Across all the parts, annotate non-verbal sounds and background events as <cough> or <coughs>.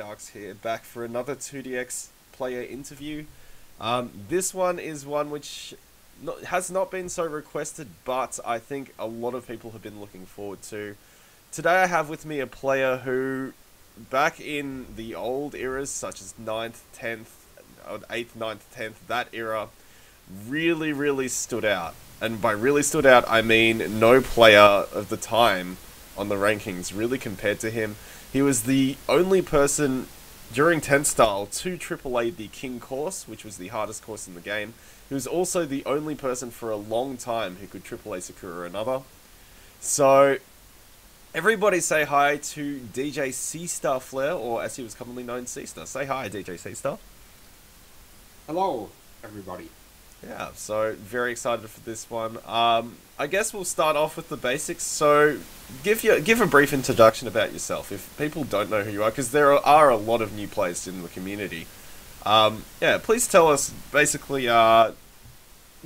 DARQs here, back for another 2DX player interview. Um, this one is one which not, has not been so requested, but I think a lot of people have been looking forward to. Today I have with me a player who, back in the old eras, such as 9th, 10th, 8th, 9th, 10th, that era, really, really stood out. And by really stood out, I mean no player of the time on the rankings really compared to him. He was the only person during 10 style to AAA the King course, which was the hardest course in the game. He was also the only person for a long time who could AAA Sakura another. So, everybody say hi to DJ C Star Flair, or as he was commonly known, C Star. Say hi, DJ C Star. Hello, everybody. Yeah, so very excited for this one. Um, I guess we'll start off with the basics. So, give you give a brief introduction about yourself if people don't know who you are, because there are a lot of new players in the community. Um, yeah, please tell us basically, uh,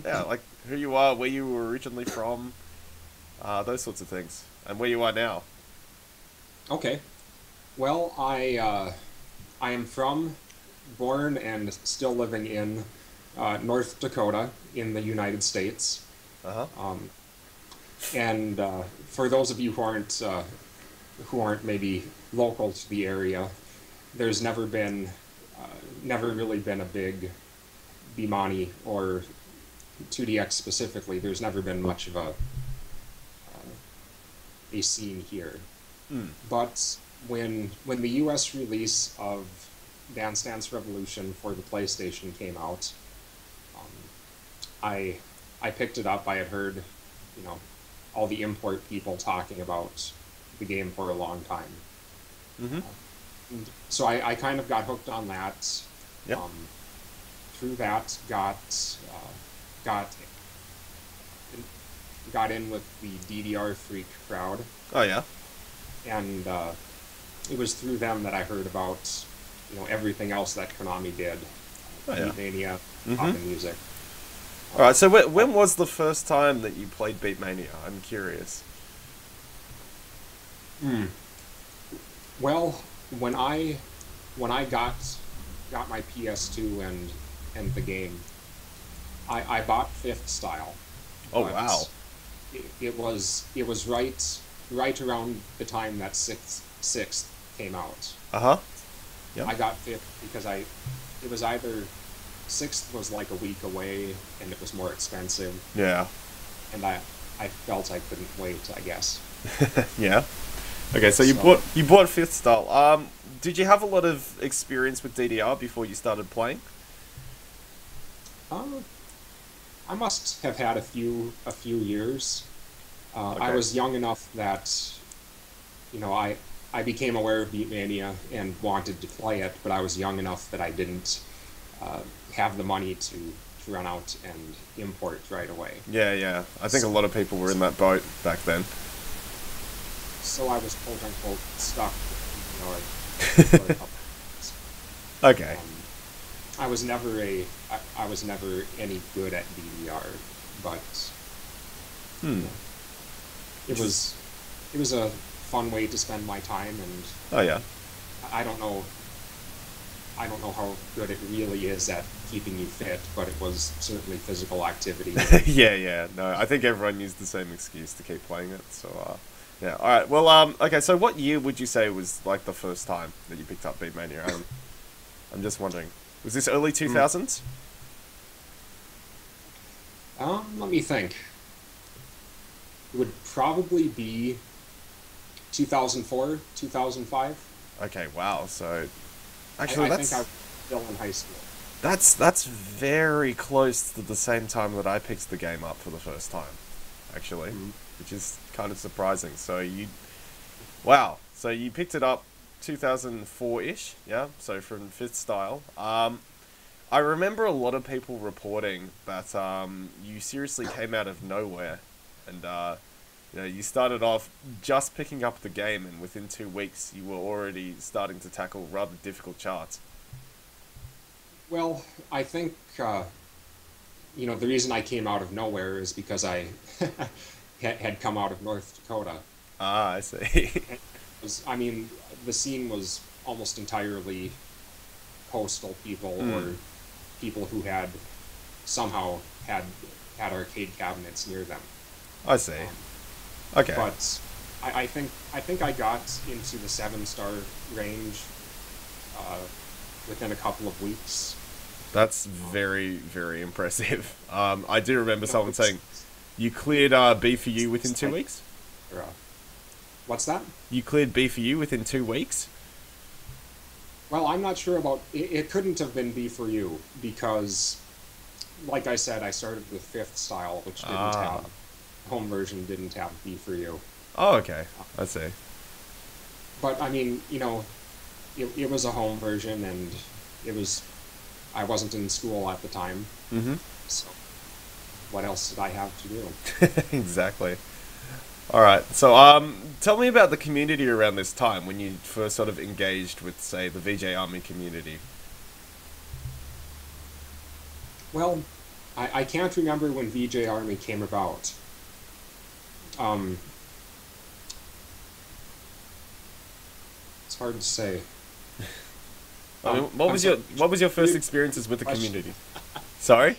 yeah, like who you are, where you were originally from, uh, those sorts of things, and where you are now. Okay. Well, I uh, I am from, born and still living in uh, North Dakota in the United States. Uh huh. Um, and uh, for those of you who aren't uh, who aren't maybe local to the area, there's never been uh, never really been a big Bemani or 2DX specifically. There's never been much of a uh, a scene here. Mm. But when when the U.S. release of Dance Dance Revolution for the PlayStation came out, I I picked it up. I had heard, you know, all the import people talking about the game for a long time. Mm-hmm. And so I, I kind of got hooked on that. Yep. Um, through that, got uh, got got in with the DDR freak crowd Oh yeah. and uh, it was through them that I heard about you know everything else that Konami did, Oh, yeah. Beatmania, Mhm. Pop and Music. All right. So when, when was the first time that you played Beatmania? I'm curious. Hmm. Well, when I when I got got my PS2 and and the game, I I bought Fifth Style. Oh wow. It, it was it was right right around the time that sixth sixth came out. Uh huh. Yep. I got fifth because I it was either sixth was like a week away and it was more expensive Yeah. and I I felt I couldn't wait, I guess. <laughs> yeah. Okay, so you bought you bought fifth style. Um, did you have a lot of experience with DDR before you started playing? Uh, I must have had a few a few years. Uh, I was young enough that you know I I became aware of Beatmania and wanted to play it, but I was young enough that I didn't uh, have the money to, to run out and import right away. Yeah, yeah. I think a lot of people were in that boat back then. So I was quote unquote stuck. You know, <laughs> for a couple months. Okay. Um, I was never a I, I was never any good at DDR, but Hmm. it was it was a fun way to spend my time, and Oh yeah. I don't know I don't know how good it really is at keeping you fit, but it was certainly physical activity. <laughs> yeah, yeah. No, I think everyone used the same excuse to keep playing it. So, uh, yeah. All right. Well, um, okay. So, what year would you say was like the first time that you picked up Beatmania? Um, I'm just wondering. Was this early 2000s? um, let me think. It would probably be 2004, 2005. Okay. Wow. So, I- actually, I, that's think I was still in high school. That's that's very close to the same time that I picked the game up for the first time. Actually, Mhm. which is kind of surprising. So you, wow. So you picked it up 2004-ish, yeah. So from Fifth Style. Um, I remember a lot of people reporting that um, you seriously came out of nowhere, and uh, you know you started off just picking up the game, and within two weeks you were already starting to tackle rather difficult charts. Well, I think uh, you know the reason I came out of nowhere is because I <laughs> had had come out of North Dakota. Ah, I see. <laughs> was I mean the scene was almost entirely coastal people Mm. or people who had somehow had had arcade cabinets near them. I see. Okay. But I, I think I think I got into the seven star range uh, within a couple of weeks. That's very, very impressive. <laughs> Um, I do remember someone saying you cleared uh, B for you within two weeks. uh, what's that? You cleared B for you within two weeks. Well, I'm not sure about it. It couldn't have been B for you because, like I said, I started with fifth style, which didn't Ah. have home version didn't have B for you. Oh, okay. I see. But I mean, you know, it, it was a home version, and it was. I wasn't in school at the time, Mm-hmm. so what else did I have to do? <laughs> exactly. All right. So, um, tell me about the community around this time when you first sort of engaged with, say, the VJ Army community. Well, I, I can't remember when VJ Army came about. Um, it's hard to say. I mean, what I'm was your what was your first experiences with the question. community? Sorry.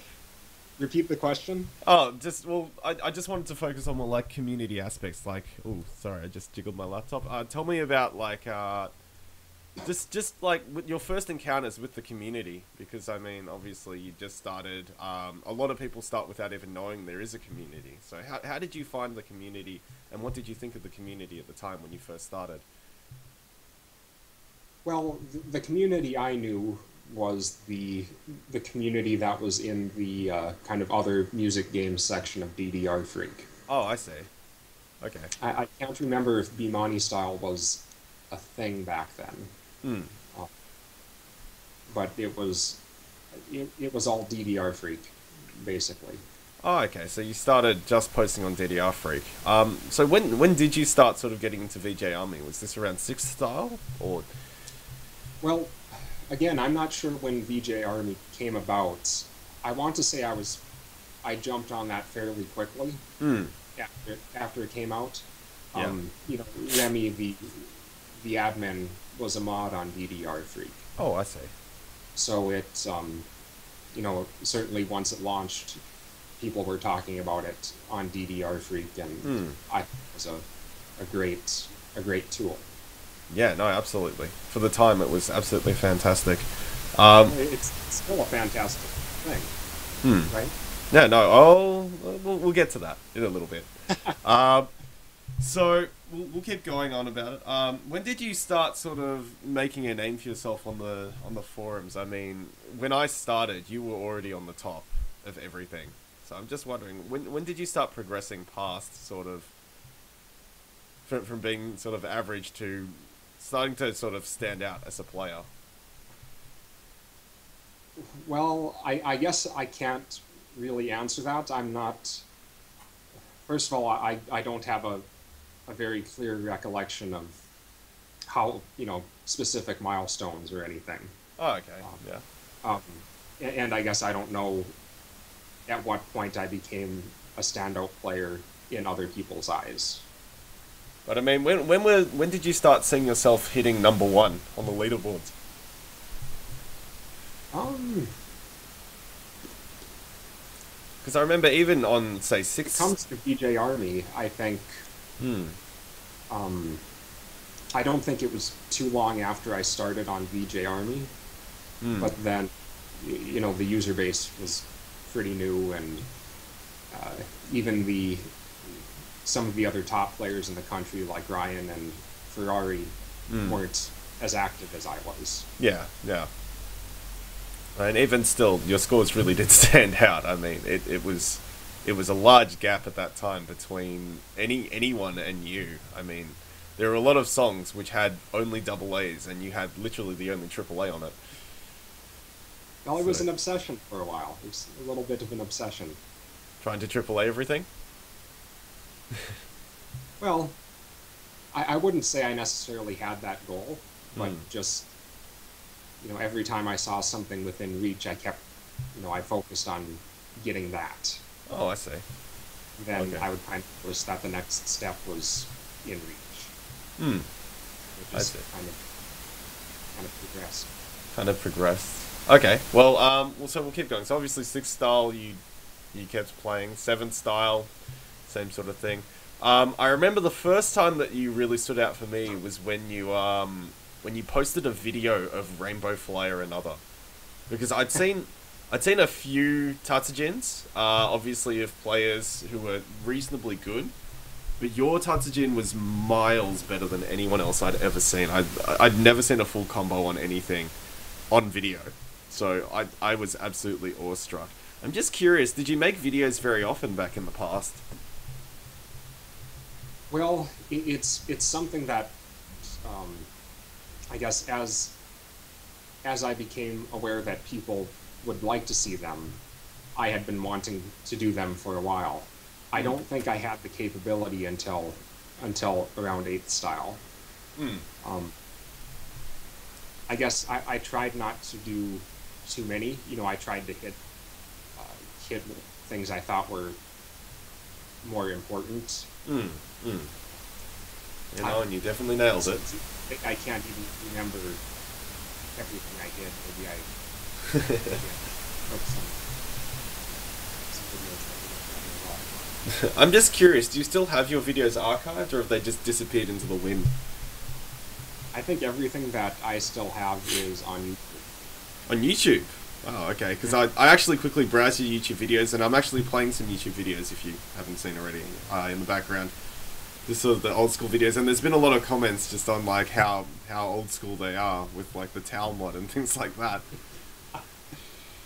Repeat the question. Oh, just well, I, I just wanted to focus on more like community aspects. Like, oh, sorry, I just jiggled my laptop. Uh, tell me about like, uh, just just like with your first encounters with the community, because I mean, obviously, you just started. Um, a lot of people start without even knowing there is a community. So, how how did you find the community, and what did you think of the community at the time when you first started? Well, the community I knew was the the community that was in the uh, kind of other music games section of DDR Freak. Oh, I see. Okay. I, I can't remember if Bemani style was a thing back then, Hmm. but it was it, it was all DDR Freak, basically. Oh, okay. So you started just posting on DDR Freak. Um, so when when did you start sort of getting into VJ Army? Was this around sixth style or? Well, again, I'm not sure when VJ Army came about. I want to say I was I jumped on that fairly quickly. Hmm. after after it came out. Yeah. Um, you know, Remy, the the admin, was a mod on DDR Freak, Oh, I see. so it, um, you know, certainly once it launched, people were talking about it on DDR Freak, and Hmm. I think it was a a great a great tool. Yeah, no, absolutely. For the time, it was absolutely fantastic. Um, It's, it's still a fantastic thing, hmm. right? Yeah, no, oh, we'll, we'll get to that in a little bit. <laughs> um, so we'll, we'll keep going on about it. Um, when did you start sort of making a name for yourself on the on the forums? I mean, when I started, you were already on the top of everything. So I'm just wondering, when when did you start progressing past sort of from from being sort of average to starting to sort of stand out as a player? Well, I, I guess I can't really answer that. I'm not. First of all, I, I don't have a, a very clear recollection of how, you know, specific milestones or anything. Oh, okay, yeah. Um, a- and I guess I don't know at what point I became a standout player in other people's eyes. But I mean, when when were when did you start seeing yourself hitting number one on the leaderboards? Um, Because I remember even on say when it comes to VJ Army, I think Hmm. um, I don't think it was too long after I started on VJ Army, Hmm. but then, you know, the user base was pretty new, and uh, even the some of the other top players in the country, like Ryan and Ferrari, Hmm. weren't as active as I was. Yeah, yeah. And even still, your scores really did <laughs> stand out. I mean, it, it was it was a large gap at that time between any anyone and you. I mean, there were a lot of songs which had only double A's, and you had literally the only triple A on it. Well, it was an obsession for a while. It was a little bit of an obsession. Trying to triple A everything. <laughs> Well, I, I wouldn't say I necessarily had that goal, but Hmm. just you know, every time I saw something within reach, I kept, you know, I focused on getting that. Oh, I see. Then Okay. I would kind of notice that the next step was in reach, Hmm. which I is see. kind of kind of progressed. kind of progressed. Okay, well, um, well, so we'll keep going. So obviously, sixth style, you you kept playing. Seventh style, same sort of thing. Um, I remember the first time that you really stood out for me was when you um, when you posted a video of Rainbow Flyer Another, because I'd <laughs> seen I'd seen a few Tatsujins, uh, obviously of players who were reasonably good, but your Tatsujin was miles better than anyone else I'd ever seen. I'd, I'd never seen a full combo on anything on video. So I, I was absolutely awestruck. I'm just curious, did you make videos very often back in the past? Well, it's it's something that um, I guess as as I became aware that people would like to see them, I had been wanting to do them for a while. I don't think I had the capability until until around eighth style. Hmm. Um, I guess I, I tried not to do too many. You know, I tried to hit uh, hit things I thought were more important. Mm, mm. You know, and you definitely nailed it. I I can't even remember everything I did. Maybe I yeah, took some, some videos <laughs> that didn't happen at all. I'm just curious, do you still have your videos archived or have they just disappeared into the wind? I think everything that I still have is on YouTube. On YouTube? Oh, okay. Because I, I actually quickly browsed your YouTube videos, and I'm actually playing some YouTube videos if you haven't seen already uh, in the background. Just sort of the old school videos, and there's been a lot of comments just on like how how old school they are with like the towel mod and <laughs> things like that.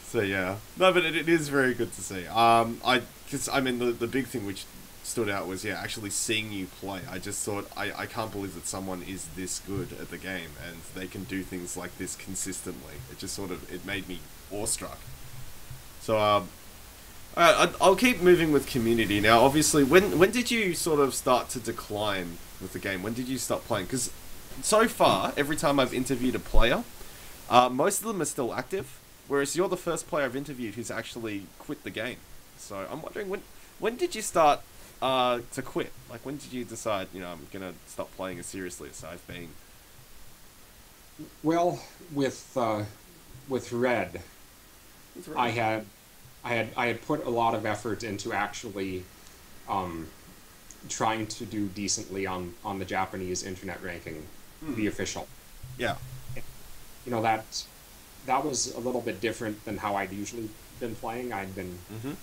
So yeah, no, but it, it is very good to see. Um, I because I mean the the big thing which stood out was yeah actually seeing you play. I just thought I I can't believe that someone is this good at the game and they can do things like this consistently. It just sort of it made me awestruck. So um, alright, I'll keep moving with community now. Obviously, when when did you sort of start to decline with the game? When did you stop playing? Because so far, every time I've interviewed a player, uh, most of them are still active. Whereas you're the first player I've interviewed who's actually quit the game. So I'm wondering when when did you start uh, to quit? Like when did you decide you know I'm gonna stop playing as seriously as I've been? Well, with uh, with Red, I had I had I had put a lot of effort into actually um, trying to do decently on on the Japanese internet ranking, the official. yeah You know that that was a little bit different than how I'd usually been playing. I'd been mm-hmm.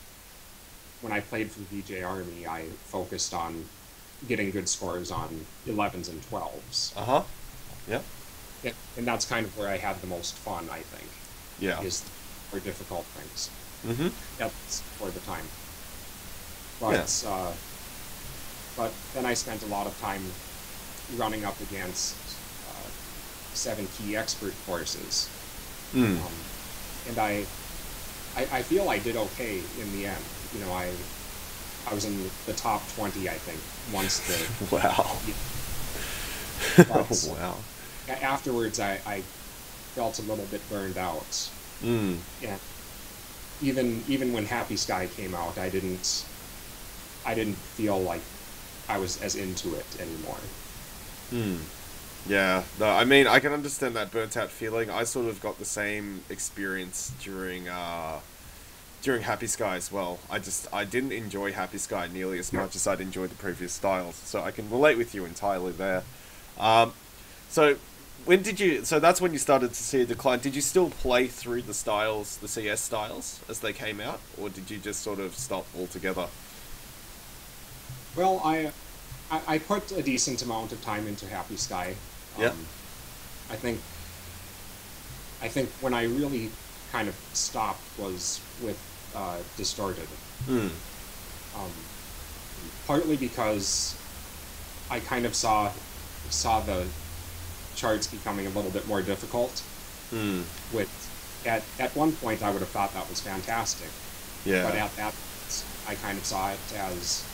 when I played for VJ Army, I focused on getting good scores on 11s and 12s. uh huh yeah And, and that's kind of where I had the most fun, I think, yeah is for difficult things. Mm-hmm. That's for the time. But uh, but then I spent a lot of time running up against uh, seven key expert courses, mm. um, and I, I I feel I did okay in the end. You know, I I was in the top twenty, I think, once the <laughs> wow That's- <laughs> wow afterwards I, I felt a little bit burned out. mm. and even even when Happy Sky came out, I didn't I didn't feel like I was as into it anymore. Hmm. Yeah, no, I mean, I can understand that burnt out feeling. I sort of got the same experience during uh, during Happy Sky as well. I just I didn't enjoy Happy Sky nearly as much as I'd enjoyed the previous styles, so I can relate with you entirely there. Um, so when did you? So that's when you started to see a decline. Did you still play through the styles, the CS styles, as they came out, or did you just sort of stop altogether? Well, I I, I put a decent amount of time into Happy Sky. Um, Yeah. I think I think when I really kind of stopped was with uh, Distorted. Hmm. um, partly because I kind of saw saw the charts becoming a little bit more difficult. Hmm. With at at one point, I would have thought that was fantastic, Yeah. but at that, I kind of saw it as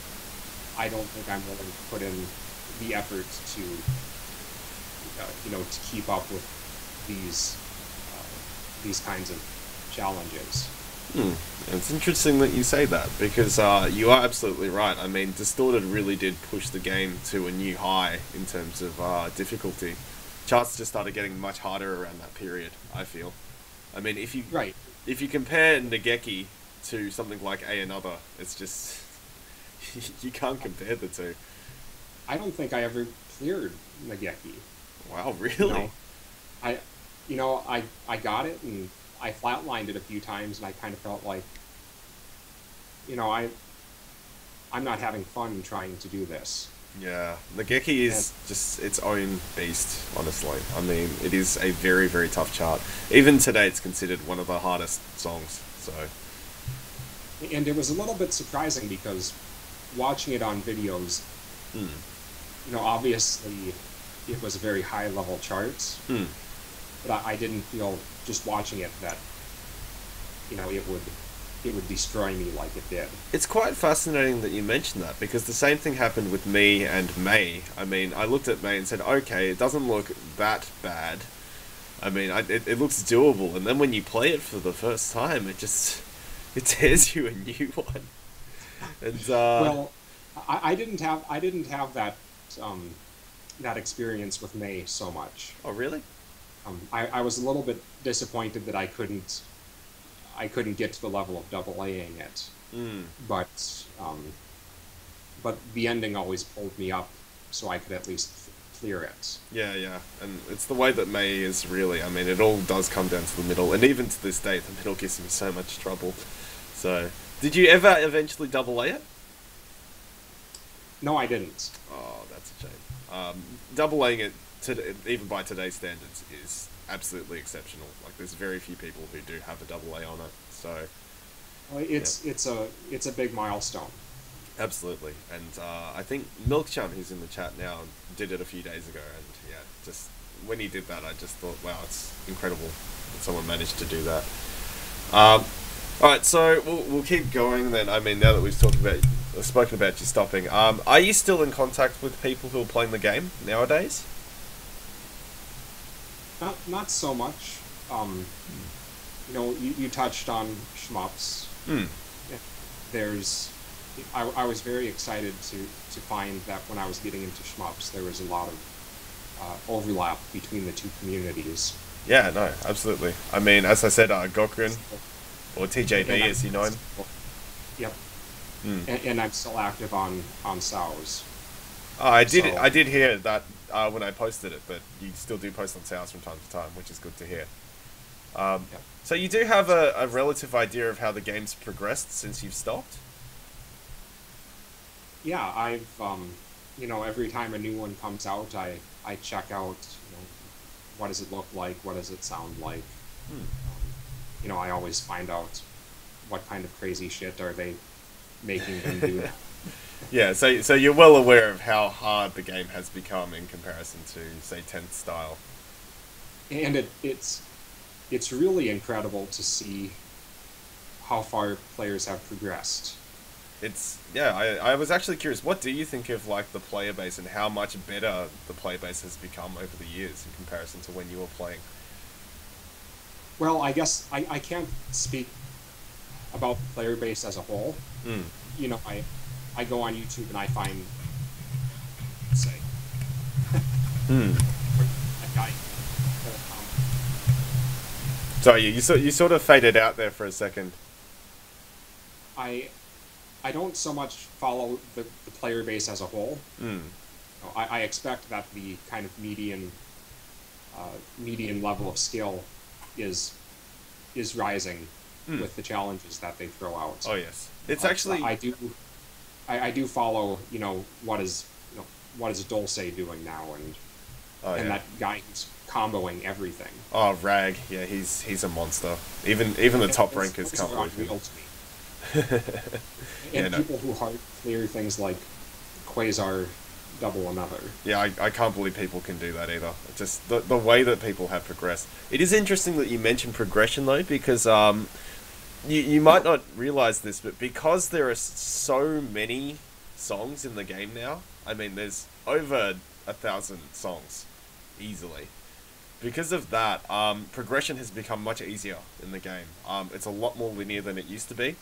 I don't think I'm willing to put in the effort to uh, you know to keep up with these uh, these kinds of challenges. Hmm. It's interesting that you say that because uh, you are absolutely right. I mean, Distorted really did push the game to a new high in terms of uh, difficulty. Charts just started getting much harder around that period. I feel. I mean, if you Right. if you compare Nageki to something like A Another, it's just <laughs> you can't compare the two. I don't think I ever cleared Nageki. Wow, <laughs> really? You know, I, you know, I I got it and I flatlined it a few times, and I kind of felt like, you know, I, I'm not having fun trying to do this. Yeah, Nageki is just its own beast, honestly. I mean, it is a very, very tough chart. Even today, it's considered one of the hardest songs. So, And it was a little bit surprising because watching it on videos, hmm. you know, obviously it was a very high level chart, Hmm. but I, I didn't feel just watching it that, you know, it would it would destroy me like it did. It's quite fascinating that you mentioned that because the same thing happened with me and May. I mean, I looked at May and said, okay, it doesn't look that bad. I mean, I, it, it looks doable. And then when you play it for the first time, it just <laughs> it tears you a new <laughs> one. And uh, well, I, I didn't have I didn't have that um, that experience with May so much. oh really? Um, I, I was a little bit disappointed that I couldn't I couldn't get to the level of double Aing it, Mm. but um, but the ending always pulled me up, so I could at least clear it. Yeah, yeah, and it's the way that May is really. I mean, it all does come down to the middle, and even to this day, the middle gives me so much trouble. So, did you ever eventually double A it? No, I didn't. Oh, that's a shame. Um, double Aing it, to, even by today's standards, is absolutely exceptional. Like, there's very few people who do have a double A on it. So, Well, It's it's a it's a big milestone. absolutely. And uh, I think Milkchan, who's in the chat now, did it a few days ago, and yeah, just when he did that, I just thought, wow, it's incredible that someone managed to do that. Um, all right, so we'll, we'll keep going then. I mean, now that we've talked about, spoken about you stopping, um, are you still in contact with people who are playing the game nowadays? Not not so much. Um, you know, you, you touched on shmups. Hmm. There's, I, I was very excited to to find that when I was getting into shmups, there was a lot of uh, overlap between the two communities. Yeah, no, absolutely. I mean, as I said, uh, Gokren or TJB, And as you know him. Yep. Hmm. And, and I'm still active on on SOWs. Oh, I did. So- I did hear that uh, when I posted it, but you still do post on sales from time to time, which is good to hear. Um. So you do have a, a relative idea of how the game's progressed since you've stopped. Yeah, I've um, you know every time a new one comes out, I I check out you know what does it look like, what does it sound like. Hmm. Um, you know, I always find out what kind of crazy shit are they making them do. <laughs> Yeah, so so you're well aware of how hard the game has become in comparison to say 10th style. and it, it's it's really incredible to see how far players have progressed. It's yeah. I, I was actually curious. What do you think of like the player base and how much better the player base has become over the years in comparison to when you were playing? Well, I guess I, I can't speak about the player base as a whole. Mm. You know, I I go on YouTube and I find say <laughs> Hmm. guy. Sorry, you you sort you sort of faded out there for a second. I I don't so much follow the, the player base as a whole. Mm. I, I expect that the kind of median uh, median level of skill is is rising Hmm. with the challenges that they throw out. Oh yes, it's But actually I do I, I do follow you know what is you know what is DOLCE doing now and oh and yeah. that guy who's comboing everything. Oh Rag, yeah, he's he's a monster. Even even the top It's- rankers it's can't believe him. me. <laughs> Yeah, And no. people who hard clear things like Quasar double another. Yeah, I, I can't believe people can do that either. It's Just the, the way that people have progressed. It is interesting that you mentioned progression though, because um, you, you might not realize this, but because there are so many songs in the game now, I mean, there's over a thousand songs, easily. Because of that, um, progression has become much easier in the game. Um, it's a lot more linear than it used to be.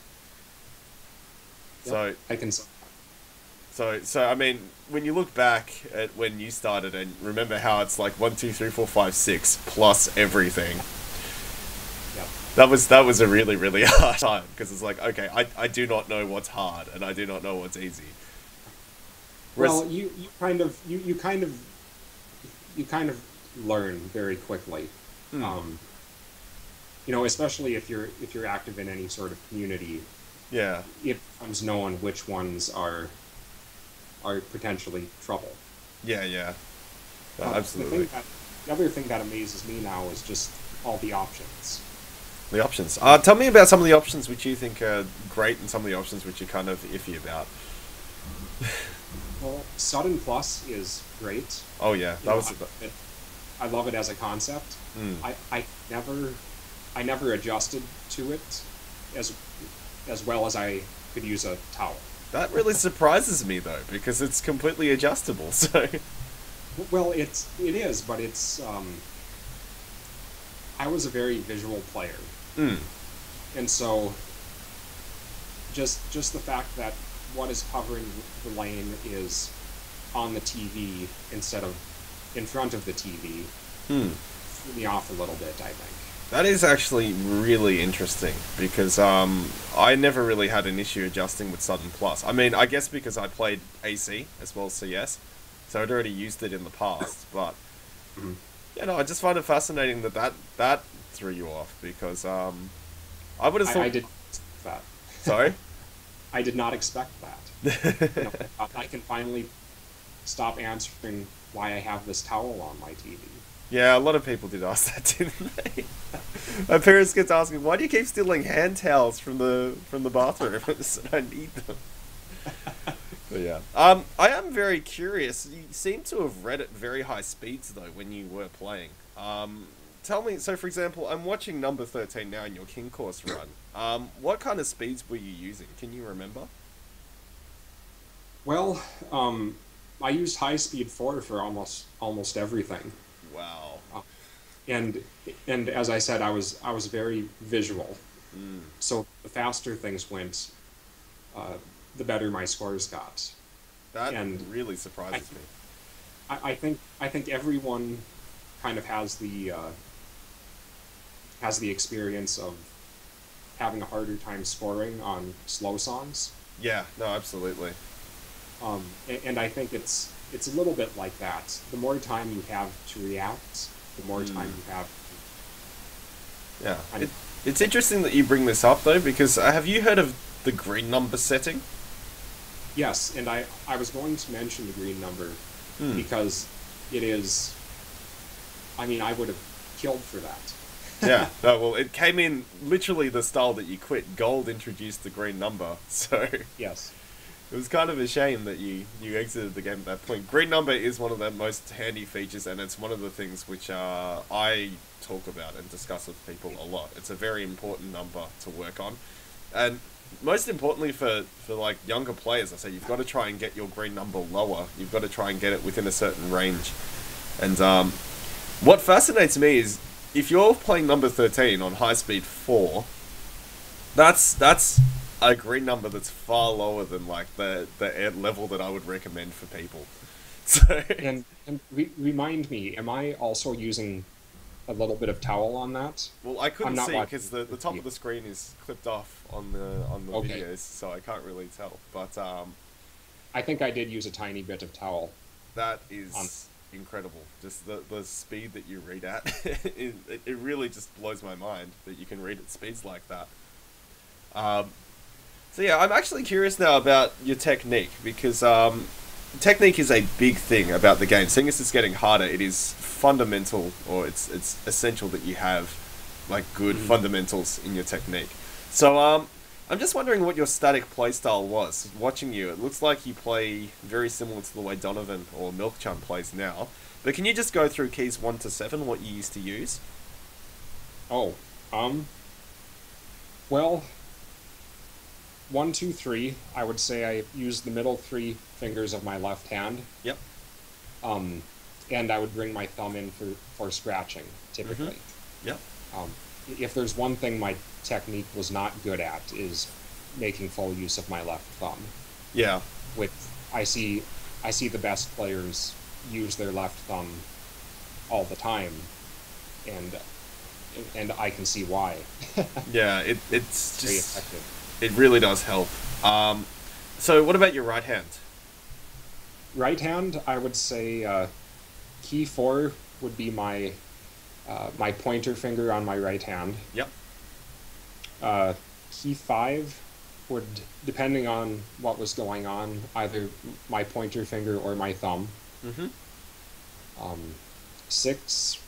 So I can. So, so I mean, when you look back at when you started and remember how it's like one, two, three, four, five, six plus everything. That was that was a really really <laughs> hard time because it's like okay, I, I do not know what's hard and I do not know what's easy. Whereas- Well, you, you kind of you, you kind of you kind of learn very quickly. Hmm. Um, you know, especially if you're if you're active in any sort of community, yeah, it becomes known which ones are are potentially trouble. yeah, yeah, No, Uh, absolutely. The, that, the other thing that amazes me now is just all the options. The options. Uh, tell me about some of the options which you think are great and some of the options which you're kind of iffy about. Well, sudden plus is great. Oh yeah, You that know, was. I, it- I love it as a concept. Mm. I, I never I never adjusted to it as as well as I could use a towel. That really surprises me though, because it's completely adjustable. <laughs> So Well, it's it is, but it's um, I was a very visual player, Mm. and so just just the fact that what is covering the lane is on the TV instead of in front of the TV Hmm. threw me off a little bit. I think. That is actually really interesting because um, I never really had an issue adjusting with Sudden Plus. I mean, I guess because I played AC as well as CS, so I'd already used it in the past. But Mhm. yeah, no, I just find it fascinating that that, that threw you off because um, I would have thought. I did that. Sorry. <laughs> I did not expect that. <laughs> You know, I- I can finally stop answering why I have this towel on my TV. Yeah, a lot of people did ask that, <laughs> didn't they? My parents kept asking, "Why do you keep stealing hand towels from the from the bathroom?" I "I need them." But yeah, um, I am very curious. You seem to have read at very high speeds though when you were playing. Um, tell me, so for example, I'm watching number thirteen now in your King course run. Um, what kind of speeds were you using? Can you remember? Well, um, I used high speed four for almost almost everything, Wow. and and as I said, I was I was very visual. Mm. So the faster things went, uh, the better my scores got. That And really surprises me. I, I think I think everyone kind of has the uh, has the experience of having a harder time scoring on slow songs. Yeah. No, absolutely. Um, and, and I think it's it's a little bit like that. The more time you have to react, the more Mm. time you have. Yeah. I'm- It, it's interesting that you bring this up though, because uh, have you heard of the green number setting? Yes, and I I was going to mention the green number Hmm. because it is. I mean, I would have killed for that. Yeah. No, well, it came in literally the style that you quit. Gold introduced the green number, <laughs> so Yes. it was kind of a shame that you you exited the game at that point. Green number is one of the most handy features, and it's one of the things which uh, I talk about and discuss with people a lot. It's a very important number to work on, and most importantly for for like younger players, I say you've got to try and get your green number lower. You've got to try and get it within a certain range, and um, what fascinates me is if you're playing number 13 on high speed 4 that's that's a green number that's far lower than like the the level that I would recommend for people <laughs> so And and re- remind me, am I also using a little bit of towel on that? well I couldn't see because the, the top of the screen is clipped off on the on the Okay. videos so I can't really tell but um I think I did use a tiny bit of towel. that is incredible. Just the the speed that you read at <laughs> it, it, really just blows my mind that you can read at speeds like that. Um so yeah i'm actually curious now about your technique because um technique is a big thing about the game. Seeing as it's getting harder it is fundamental or it's it's essential that you have like good Mhm. fundamentals in your technique. So um I'm just wondering what your static playstyle was. Watching you, it looks like you play very similar to the way Donovan or Milkchan plays now. But can you just go through keys 1 to 7, what you used to use? Oh, um. Well, one, two, three. I would say I used the middle three fingers of my left hand. Yep. Um, and I would bring my thumb in for for scratching typically. Yep. Um, if there's one thing my technique was not good at is making full use of my left thumb, Yeah. which I see I see the best players use their left thumb all the time, and and I can see why. <laughs> Yeah, it, it's Very just effective. it really does help. Um, so what about your right hand? Right hand, I would say uh, key four would be my uh, my pointer finger on my right hand. Yep. Uh, key five would, depending on what was going on, either my pointer finger or my thumb. Mm-hmm. Um, six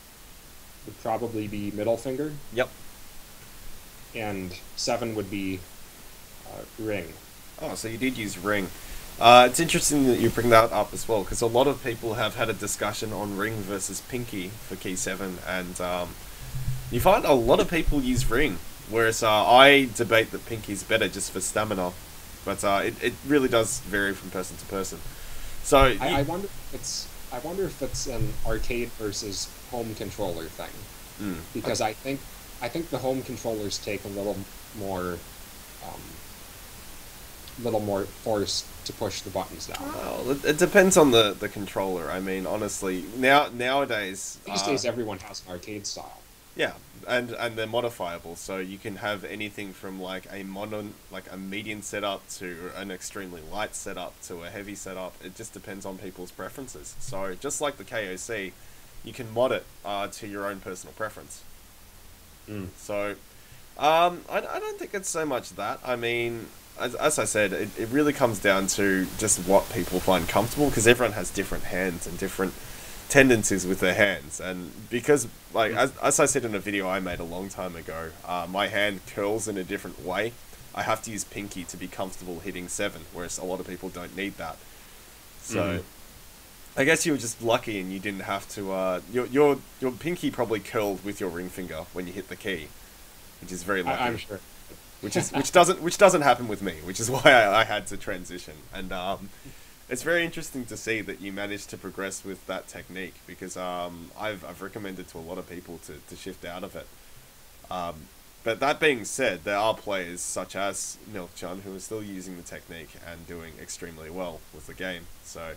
would probably be middle finger, Yep. and seven would be uh, ring. Oh, so you did use ring. Uh, it's interesting that you bring that up as well, because a lot of people have had a discussion on ring versus pinky for key seven, and um, you find a lot of people use ring, whereas uh, I debate that pinky's better just for stamina, but uh, it, it really does vary from person to person. So I, you- I wonder if it's I wonder if it's an arcade versus home controller thing. Mm. because I think I think the home controllers take a little more, um, little more force to push the buttons down. Well, it, it depends on the, the controller. I mean, honestly, now nowadays, These uh, days, everyone has an arcade style. Yeah, and and they're modifiable, so you can have anything from like a modern, like a medium setup to an extremely light setup to a heavy setup. It just depends on people's preferences. So just like the KOC, you can mod it uh, to your own personal preference. Mm. So, um, I, I don't think it's so much that. I mean, as, as I said, it, it really comes down to just what people find comfortable because everyone has different hands and different tendencies with their hands. And because, like, as, as I said in a video I made a long time ago, uh, my hand curls in a different way. I have to use pinky to be comfortable hitting seven, whereas a lot of people don't need that. So. Mhm. I guess you were just lucky and you didn't have to. Uh, your your your pinky probably curled with your ring finger when you hit the key, which is very lucky. I, I'm sure. Which is which doesn't which doesn't happen with me, which is <laughs> why I, I had to transition. And um, it's very interesting to see that you managed to progress with that technique because um, I've I've recommended to a lot of people to, to shift out of it. Um, but that being said, there are players such as Milkchan who are still using the technique and doing extremely well with the game. So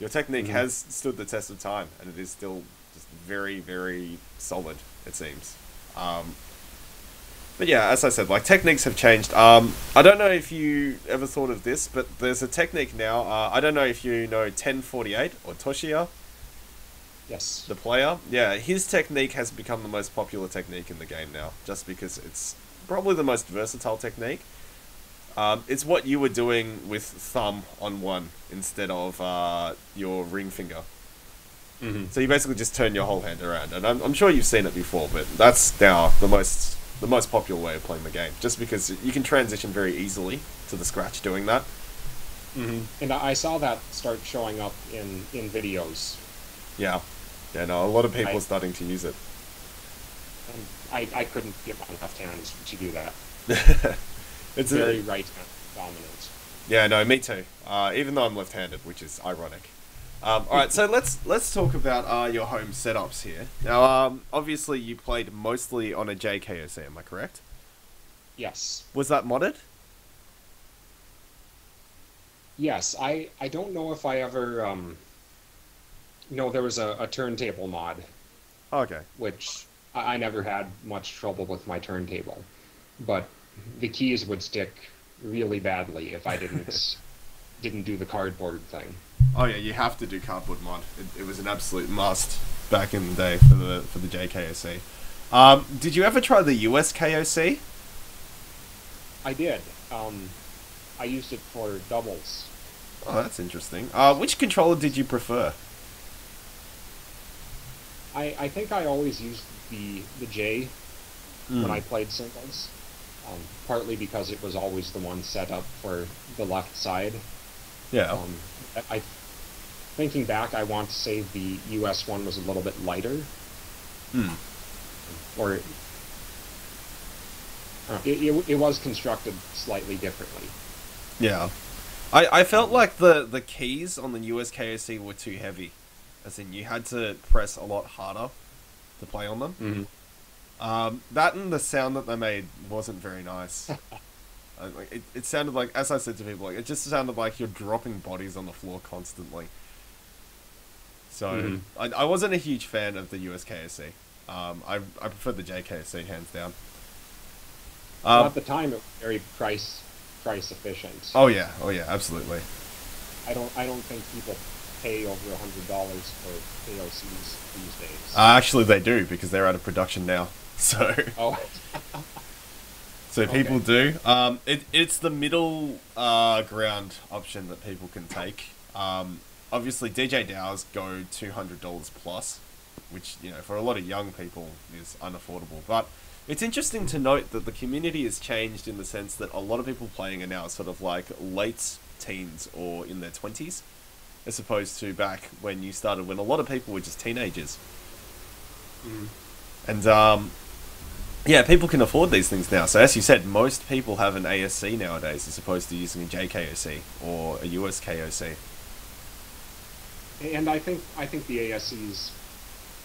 your technique Mhm. has stood the test of time, and it is still just very, very solid. It seems. Um, but yeah, as I said, like techniques have changed. Um, I don't know if you ever thought of this, but there's a technique now. Uh, I don't know if you know 1048 or Toshia, Yes. the player. Yeah, his technique has become the most popular technique in the game now, just because it's probably the most versatile technique. Um, it's what you were doing with thumb on one instead of uh, your ring finger. hmm So you basically just turn your whole hand around, and I'm, I'm sure you've seen it before, but that's now the most the most popular way of playing the game, just because you can transition very easily to the scratch doing that. hmm And I saw that start showing up in in videos. Yeah, yeah, no, a lot of people I- are starting to use it. I, I couldn't get my left hand to do that. <laughs> it's Very a, right hand dominant. yeah, no, me too. Uh, even though I'm left-handed, which is ironic. Um, all right, so let's let's talk about uh, your home setups here. Now, um, obviously, you played mostly on a JKOC, am I correct? Yes. Was that modded? Yes. I, I don't know if I ever um. No, there was a, a turntable mod, Okay. which I, I never had much trouble with my turntable, but the keys would stick really badly if I didn't <laughs> didn't do the cardboard thing. Oh yeah, you have to do cardboard mod. It, it was an absolute must back in the day for the for the JKOC. Um, did you ever try the US KOC? I did. Um, I used it for doubles. Oh, that's interesting. Uh, which controller did you prefer? I, I think I always used the the J Hmm. when I played singles, um, partly because it was always the one set up for the left side. Yeah. Um, I thinking back, I want to say the U.S. one was a little bit lighter, Hmm. or uh, it, it, it was constructed slightly differently. Yeah. I, I felt like the, the keys on the US KOC were too heavy. As in, you had to press a lot harder to play on them. Mm-hmm. Um, that and the sound that they made wasn't very nice. <laughs> Like, It, it sounded like, as I said to people, like it just sounded like you're dropping bodies on the floor constantly. So Mhm. I, I wasn't a huge fan of the USKOC. Um, I I preferred the JKOC hands down. Um, at the time, it was very price price efficient. oh yeah, oh yeah, absolutely. I don't I don't think people pay over a hundred dollars for AOCs these days. Uh, actually, they do because they're out of production now. <laughs> So oh, <laughs> so Okay. people do. Um, it, it's the middle uh, ground option that people can take. Um, obviously, DJ DAOs go two hundred dollars plus, which you know for a lot of young people is unaffordable. But it's interesting to note that the community has changed in the sense that a lot of people playing are now sort of like late teens or in their twenties, as opposed to back when you started, when a lot of people were just teenagers. mm, And um, yeah, people can afford these things now. So as you said, most people have an ASC nowadays as opposed to using a JKOC or a USKOC. And I think I think the ASCs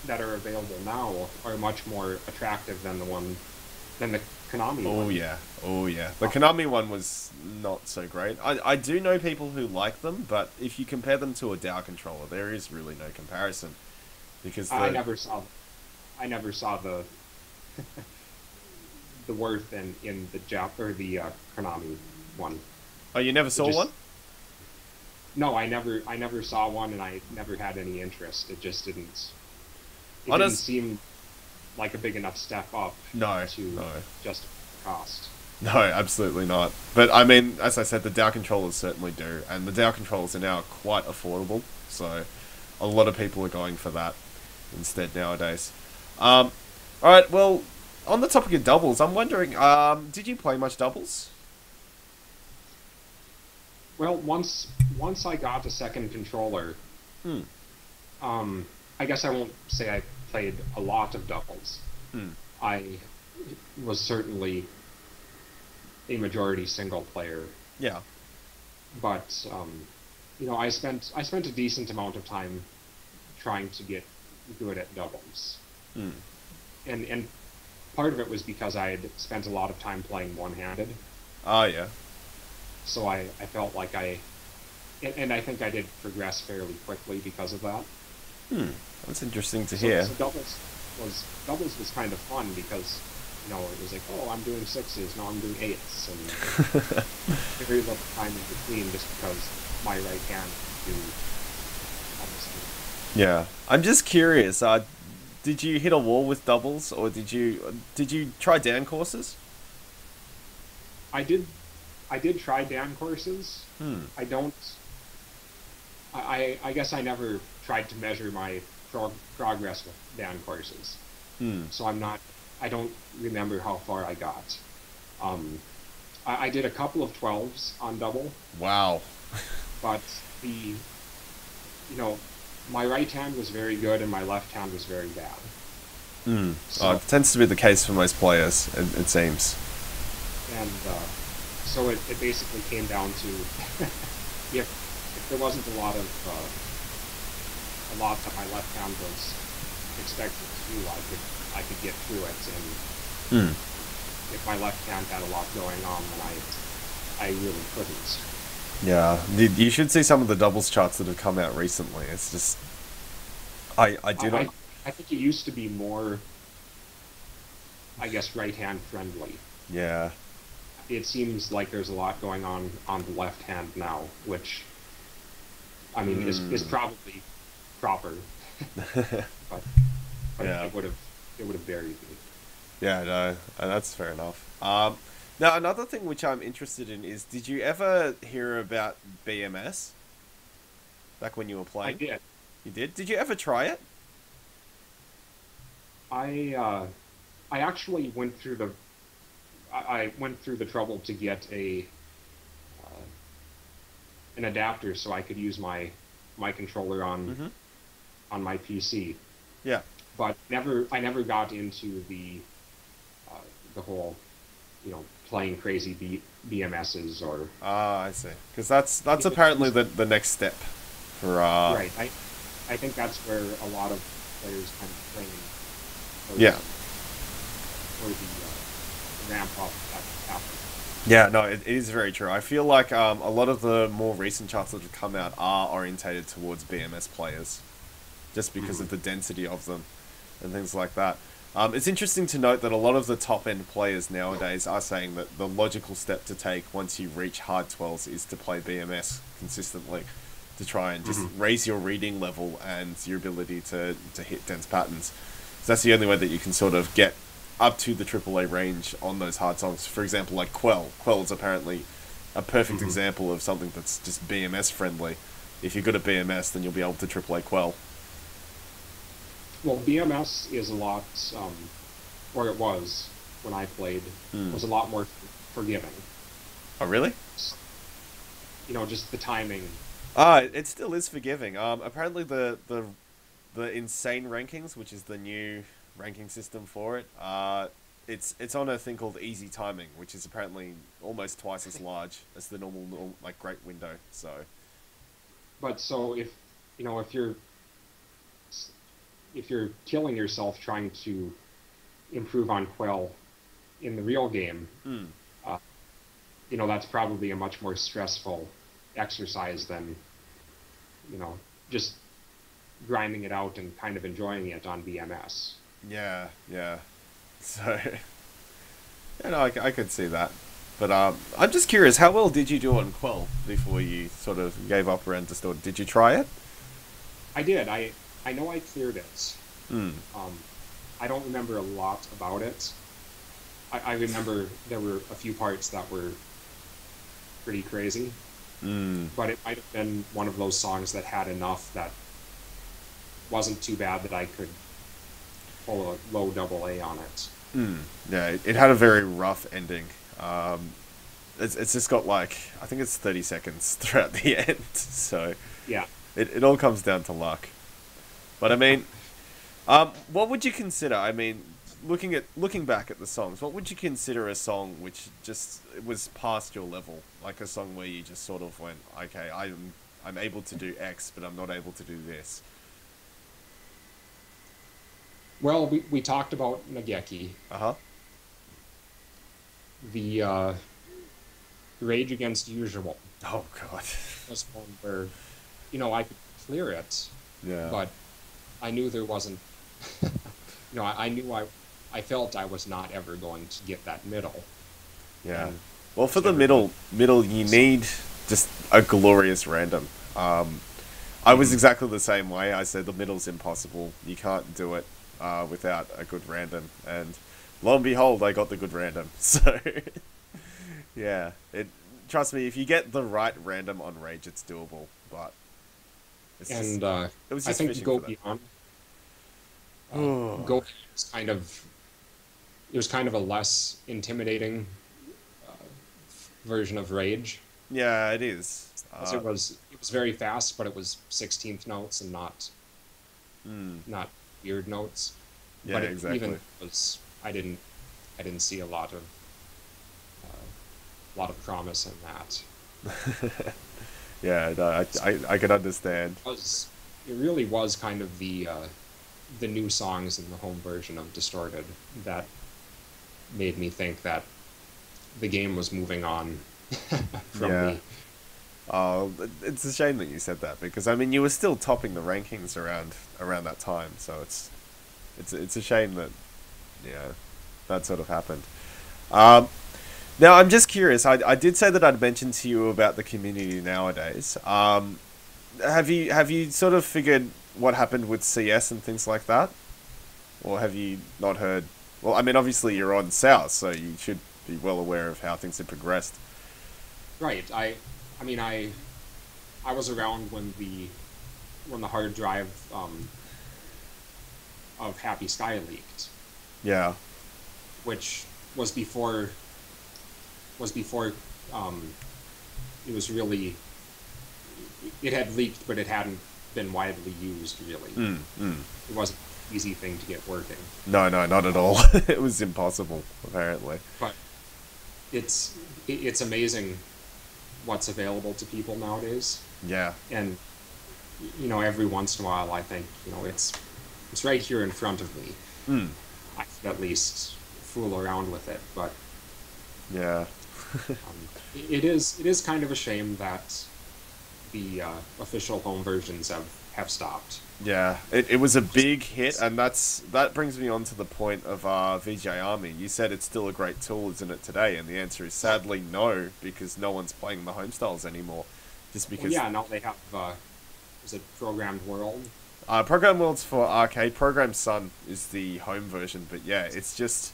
that are available now are much more attractive than the one than the Konami Oh one. yeah, oh yeah. The Konami one was not so great. I, I do know people who like them, but if you compare them to a DAO controller, there is really no comparison because the, I never saw I never saw the <laughs> the worth in, in the Jap or the uh, Konami one. oh you never saw just- one. No, I never I never saw one and I never had any interest. It just didn't it Honest- didn't seem like a big enough step up No, to no. the cost. No, absolutely not. But I mean, as I said, the DAO controllers certainly do, and the DAO controllers are now quite affordable. So, a lot of people are going for that instead nowadays. Um, all right. Well, on the topic of doubles, I'm wondering, um, did you play much doubles? Well, once once I got the second controller, Hmm. um, I guess I won't say I played a lot of doubles. Hmm. I was certainly a majority single player, Yeah. but um, you know, I spent I spent a decent amount of time trying to get good at doubles, Hmm. and and part of it was because I had spent a lot of time playing one-handed. Oh yeah. So I, I felt like I, and, and I think I did progress fairly quickly because of that. Hmm. That's interesting to So, hear. so doubles was doubles was kind of fun because you know it was like oh I'm doing sixes now I'm doing eights and <laughs> very little time in between just because my right hand can do almost. Yeah. I'm just curious. Uh, did you hit a wall with doubles, or did you did you try down courses? I did I did try down courses. Hmm. I don't. I, I guess I never tried to measure my pro- progress with down courses. Hmm. so I'm not. I don't remember how far I got. Um, I, I did a couple of twelves on double, Wow. <laughs> but the, you know, my right hand was very good and my left hand was very bad. Hmm. So- oh, it tends to be the case for most players. It, it seems. And uh, so it, it basically came down to <laughs> if if there wasn't a lot of uh, a lot that my left hand was expected to do, I could I could get through it. And Hmm. if my left hand had a lot going on, then I I really couldn't. Yeah, you, should see some of the doubles charts that have come out recently. It's just, I I do I, not. I think it used to be more, I guess, right hand friendly. Yeah, It seems like there's a lot going on on the left hand now, which, I mean, is, is Hmm. probably proper, <laughs> but, but Yeah. it would have it would have buried me. yeah, no, uh, that's fair enough. Um, now another thing which I'm interested in is, did you ever hear about BMS? Back when you were playing, I did. you did. Did you ever try it? I uh, I actually went through the I, I went through the trouble to get a uh, an adapter so I could use my my controller on Mhm. on my PC. Yeah. But never I never got into the uh, the whole you know playing crazy B- BMSs or Ah, I see. Because that's that's apparently the the next step for uh. right. I I think that's where a lot of players kind of train. Yeah. For the ramp up. Yeah, no, it, it is very true. I feel like um, a lot of the more recent charts that have come out are orientated towards BMS players, just because of the density of them and things like that. Um, it's interesting to note that a lot of the top end players nowadays are saying that the logical step to take once you reach hard 12s is to play BMS consistently to try and just raise your reading level and your ability to, to hit dense patterns. So that's the only way that you can sort of get up to the AAA range on those hard songs. For example, like Quell. Quell is apparently a perfect example of something that's just BMS friendly. If you're good at BMS, then you'll be able to AAA Quell. Well, BMS is a lot, um, or it was when I played, Hmm. was a lot more forgiving. Oh, really? You know, just the timing. Ah, it it still is forgiving. Um, apparently the the the insane rankings, which is the new ranking system for it, uh, it's it's on a thing called easy timing, which is apparently almost twice as large as the normal, norm- like great window. So But so if you know if you're if you're killing yourself trying to improve on Quell in the real game, Hmm. uh, you know that's probably a much more stressful exercise than you know just grinding it out and kind of enjoying it on BMS. Yeah, yeah. <laughs> So yeah, no, I, I could see that. But um, I'm just curious, how well did you do on Quell before you sort of gave up around Distorted? Did you try it? I did. I I know I cleared it. Hmm. Um, I don't remember a lot about it. I, I remember there were a few parts that were pretty crazy, Hmm. but it might have been one of those songs that had enough that wasn't too bad that I could pull a low double A on it. Mm, yeah, it, it had a very rough ending. Um, it's, it's just got like I think it's thirty seconds <laughs> throughout the end, so Yeah. it, it all comes down to luck. But I mean, um, what would you consider? I mean, looking at looking back at the songs, what would you consider a song which just was past your level, like a song where you just sort of went, okay, I'm I'm able to do X, but I'm not able to do this. Well, we, we talked about Nageki, Uh huh. the uh, Rage Against Usual Oh God. <laughs> was one where, you know, I could clear it, Yeah. but I knew there wasn't. <laughs> you know, I, I knew I, I felt I was not ever going to get that middle. Yeah. And Well, for the middle, middle, you need just a glorious random. Um, I was exactly the same way. I said the middle's impossible. You can't do it uh, without a good random, and lo and behold, I got the good random. <laughs> So, yeah, it. Trust me, if you get the right random on rage, it's doable. But it's just- and uh, it was just I think Go. Beyond. Oh. Uh, <sighs> Go was kind of. It was kind of a less intimidating uh, version of Rage. yeah, it is. Uh, it was it was very fast, but it was sixteenth notes and not mm, not weird notes. yeah, but it exactly. even was I didn't I didn't see a lot of uh, a lot of promise in that. <laughs> yeah, no, I, I, I can understand. It was it really was kind of the uh, the new songs in the home version of Distorted that made me think that the game was moving on <laughs> from Yeah. Oh, it's a shame that you said that because I mean you were still topping the rankings around around that time, so it's it's it's a shame that yeah that sort of happened. Um, now I'm just curious. I, I did say that I'd mention to you about the community nowadays. Um, have you have you sort of figured what happened with CS and things like that, or have you not heard? Well, I mean, obviously you're on South, so you should be well aware of how things have progressed. Right. I I mean I I was around when the when the hard drive um, of Happy Sky leaked, Yeah. which was before was before um, it was really it had leaked, but it hadn't been widely used really. Mm, mm. It wasn't an easy thing to get working. No, no, not at all. <laughs> it was impossible, apparently. But it's it's amazing what's available to people nowadays. Yeah. and you know every once in a while i think you know it's it's right here in front of me Mm. i could at least fool around with it but Yeah. <laughs> um, it is it is kind of a shame that the uh, official home versions have have stopped. Yeah, it, it was a big hit, and that's that brings me on to the point of uh, VJ Army. You said it's still a great tool, isn't it, today? And the answer is sadly no, because no one's playing the home styles anymore. Just because. Well, yeah, now they have. Uh, is it Programmed World? Uh, Programmed World's for arcade. Programmed Sun is the home version, but yeah, it's just.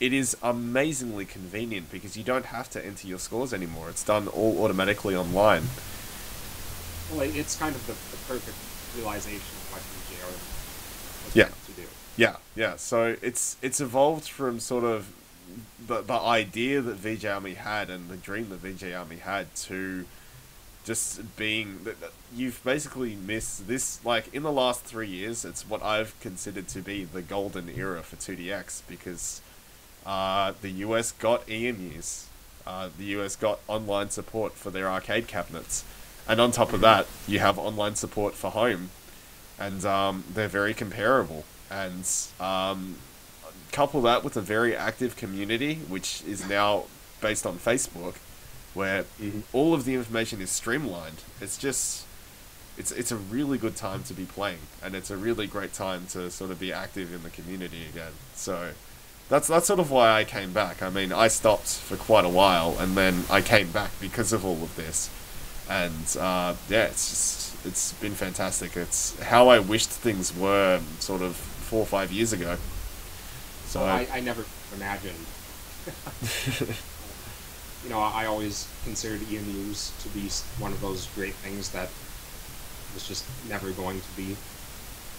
It is amazingly convenient because you don't have to enter your scores anymore. It's done all automatically online. Well, it's kind of the, the perfect realization of what VGR was Yeah. to do. Yeah, yeah. So it's it's evolved from sort of the the idea that VJ Army had and the dream that VJ Army had to just being that that you've basically missed this like in the last three years. It's what I've considered to be the golden era for 2DX because uh, the US got EMUs. Uh, the US got online support for their arcade cabinets, and on top of that, you have online support for home and um, they're very comparable. And um, couple that with a very active community, which is now based on Facebook, where Mhm. all of the information is streamlined. It's just, it's it's a really good time to be playing, and it's a really great time to sort of be active in the community again. So. That's, that's sort of why I came back. I mean, I stopped for quite a while, and then I came back because of all of this and uh, yeah, it's just it's been fantastic. It's how I wished things were sort of four or five years ago. So I, I never imagined. <laughs> you know, I always considered EMUs to be one of those great things that was just never going to be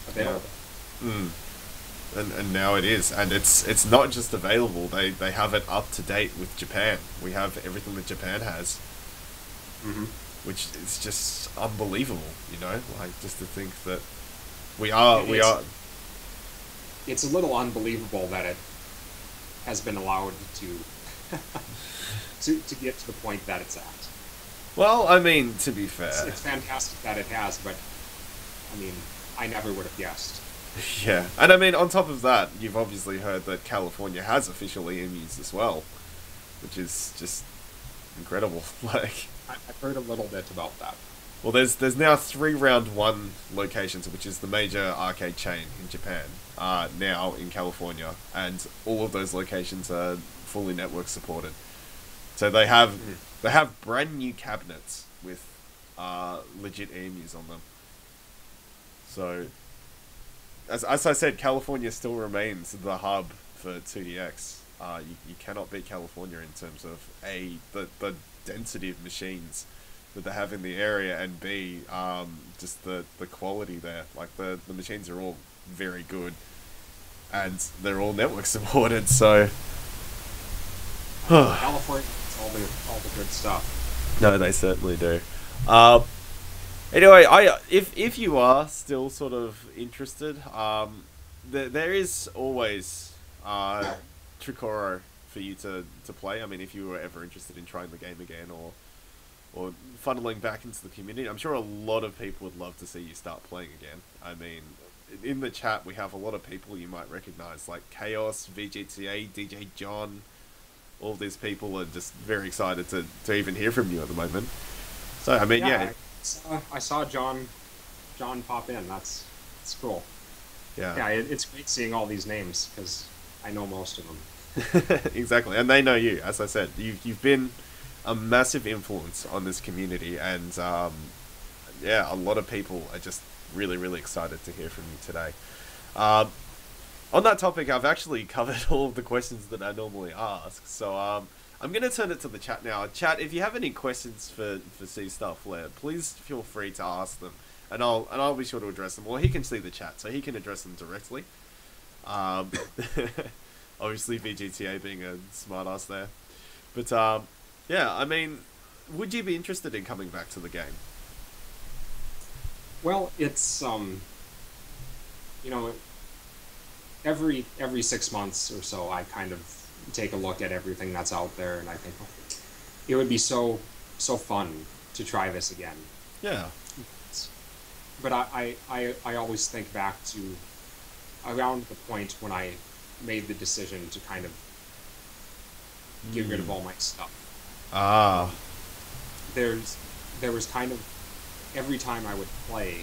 available. mm, and and now it is, and it's it's not just available. They they have it up to date with Japan. We have everything that Japan has, Mm-hmm. Which is just unbelievable. You know, like just to think that we are we is. are It's a little unbelievable that it has been allowed to <laughs> to to get to the point that it's at. well. I mean, to be fair, It's, it's fantastic that it has, but I mean, I never would have guessed. <laughs> Yeah, and I mean, on top of that, you've obviously heard that California has official EMUs as well, which is just incredible. <laughs> Like, I've heard a little bit about that. well, there's there's now three round one locations, which is the major arcade chain in Japan, uh, now in California, and all of those locations are fully network supported. So they have Mhm. they have brand new cabinets with uh, legit EMUs on them. So, as, as I said, California still remains the hub for 2DX. Uh, you, you cannot beat California in terms of A, the, the density of machines that they have in the area, and B, um, just the, the quality there. Like, the, the machines are all very good, and they're all network <laughs> supported, so. <sighs> California, all the all the good stuff. No, they certainly do. Uh, anyway, I if if you are still sort of interested, um, there there is always uh, Tricoro for you to, to play. I mean, if you were ever interested in trying the game again or or funneling back into the community, I'm sure a lot of people would love to see you start playing again. I mean, in the chat we have a lot of people you might recognize, like Chaos, VGTA, DJ John. All these people are just very excited to, to even hear from you at the moment. So I mean, yeah, I, saw, I saw John John pop in. That's that's cool. yeah, Yeah, it, it's great seeing all these names because I know most of them. <laughs> exactly. And they know you. As I said, you've you've been a massive influence on this community, and um, yeah, a lot of people are just really really excited to hear from you today. Um, on that topic, I've actually <laughs> covered all of the questions that I normally ask, so um, I'm going to turn it to the chat now. Chat, if you have any questions for for C Star Flair, please feel free to ask them, and I'll and I'll be sure to address them. Well, he can see the chat, so he can address them directly. Um, <laughs> obviously, VGTA being a smartass there, but um, yeah, I mean, would you be interested in coming back to the game? Well, it's um, you know, every every six months or so, I kind of take a look at everything that's out there, and I think it would be so so fun to try this again. Yeah. But I, I, I, I always think back to around the point when I made the decision to kind of get rid of all my stuff. Ah. There's there was kind of every time I would play,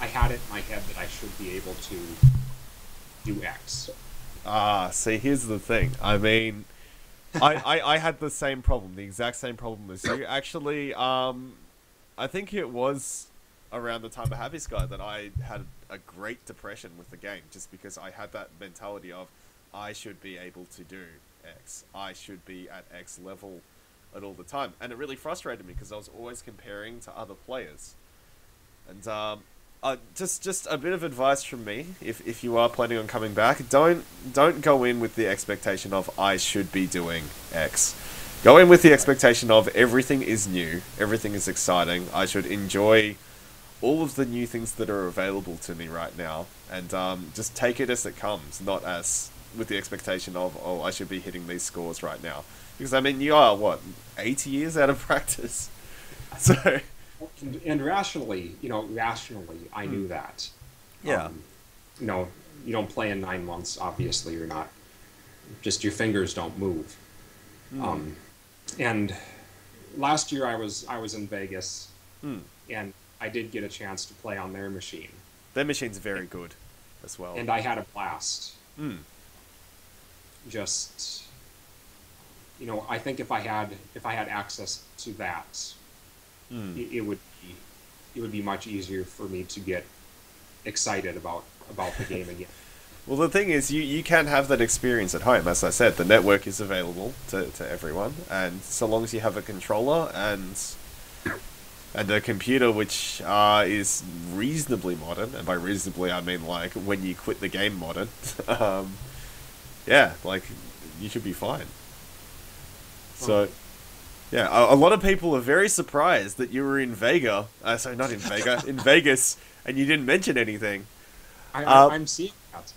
I had it in my head that I should be able to do X. Ah, see, here's the thing. I mean, I, I, I had the same problem, the exact same problem as you. Actually, um, I think it was around the time of Happy Sky that I had a great depression with the game, just because I had that mentality of I should be able to do X. I should be at X level at all the time, and it really frustrated me because I was always comparing to other players. And um, uh, just just a bit of advice from me: if if you are planning on coming back, don't don't go in with the expectation of I should be doing X. Go in with the expectation of everything is new, everything is exciting. I should enjoy all of the new things that are available to me right now, and um, just take it as it comes, not as with the expectation of oh I should be hitting these scores right now. Because I mean you are what eighty years out of <laughs> practice, so. And, and rationally, you know, rationally, I knew that. Yeah. Um, you know, you don't play in nine months. Obviously, you're not. Just your fingers don't move. Um, and last year, I was I was in Vegas, Hmm. and I did get a chance to play on their machine, Their machine's very good as well. and I had a blast. Hmm. Just, you know, I think if I had if I had access to that, Hmm. it, it would be it would be much easier for me to get excited about about the game again. <laughs> Well, the thing is, you, you can have that experience at home. As I said, the network is available to, to everyone, and so long as you have a controller and and a computer which uh, is reasonably modern, and by reasonably I mean like when you quit the game modern, <laughs> um, yeah, like you should be fine. So, yeah, a, a lot of people are very surprised that you were in Vega. Uh, sorry, not in Vega, <laughs> in Vegas, and you didn't mention anything. I, I, I'm seeing that.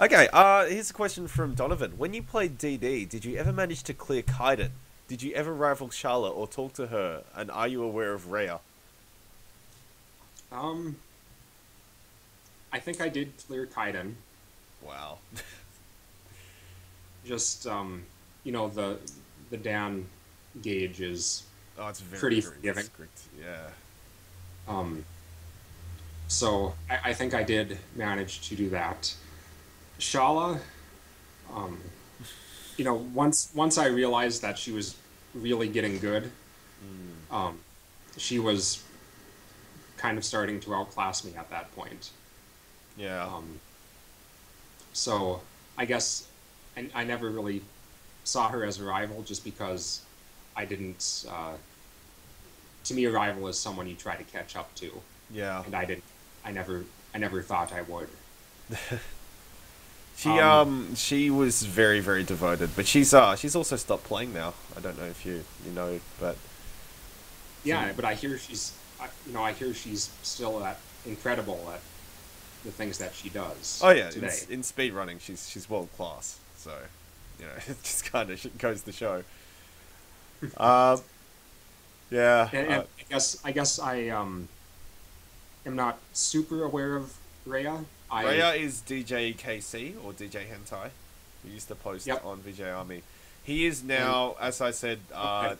Okay, uh, here's a question from Donovan. When you played DD, did you ever manage to clear Kaiden? Did you ever rival Charlotte or talk to her? And are you aware of Rhea? Um, I think I did clear Kaiden. Wow. <laughs> Just um, you know the the Dan gauge is Oh, it's very, Pretty very forgiving. strict. Yeah. um. So I, I think I did manage to do that. Shala, um, you know, once once I realized that she was really getting good, um, she was kind of starting to outclass me at that point. Yeah. Um, so I guess I, I never really saw her as a rival just because I didn't. Uh, to me, a rival is someone you try to catch up to, yeah. and I didn't. I never. I never thought I would. <laughs> She um, um she was very very devoted, but she's uh she's also stopped playing now. I don't know if you you know, but Yeah, but I hear she's. You know, I hear she's still at incredible at the things that she does. oh yeah, in, in speed running she's she's world class. So you know <laughs> it just kind of goes to show. Um. <laughs> Yeah. And, and uh, I guess I guess I um am not super aware of Rhea. I Rhea is DJ KC or DJ Hentai. He used to post Yep. on VJ Army. He is now, as I said, uh,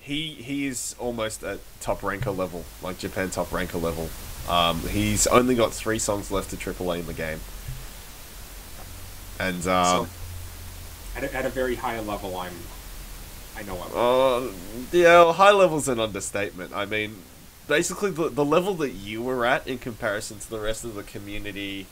he he is almost at top ranker level, like Japan top ranker level. Um, he's only got three songs left to AAA in the game, and um, so at a, at a very high level, I'm I know of. uh, yeah, high level's an understatement. I mean, basically the the level that you were at in comparison to the rest of the community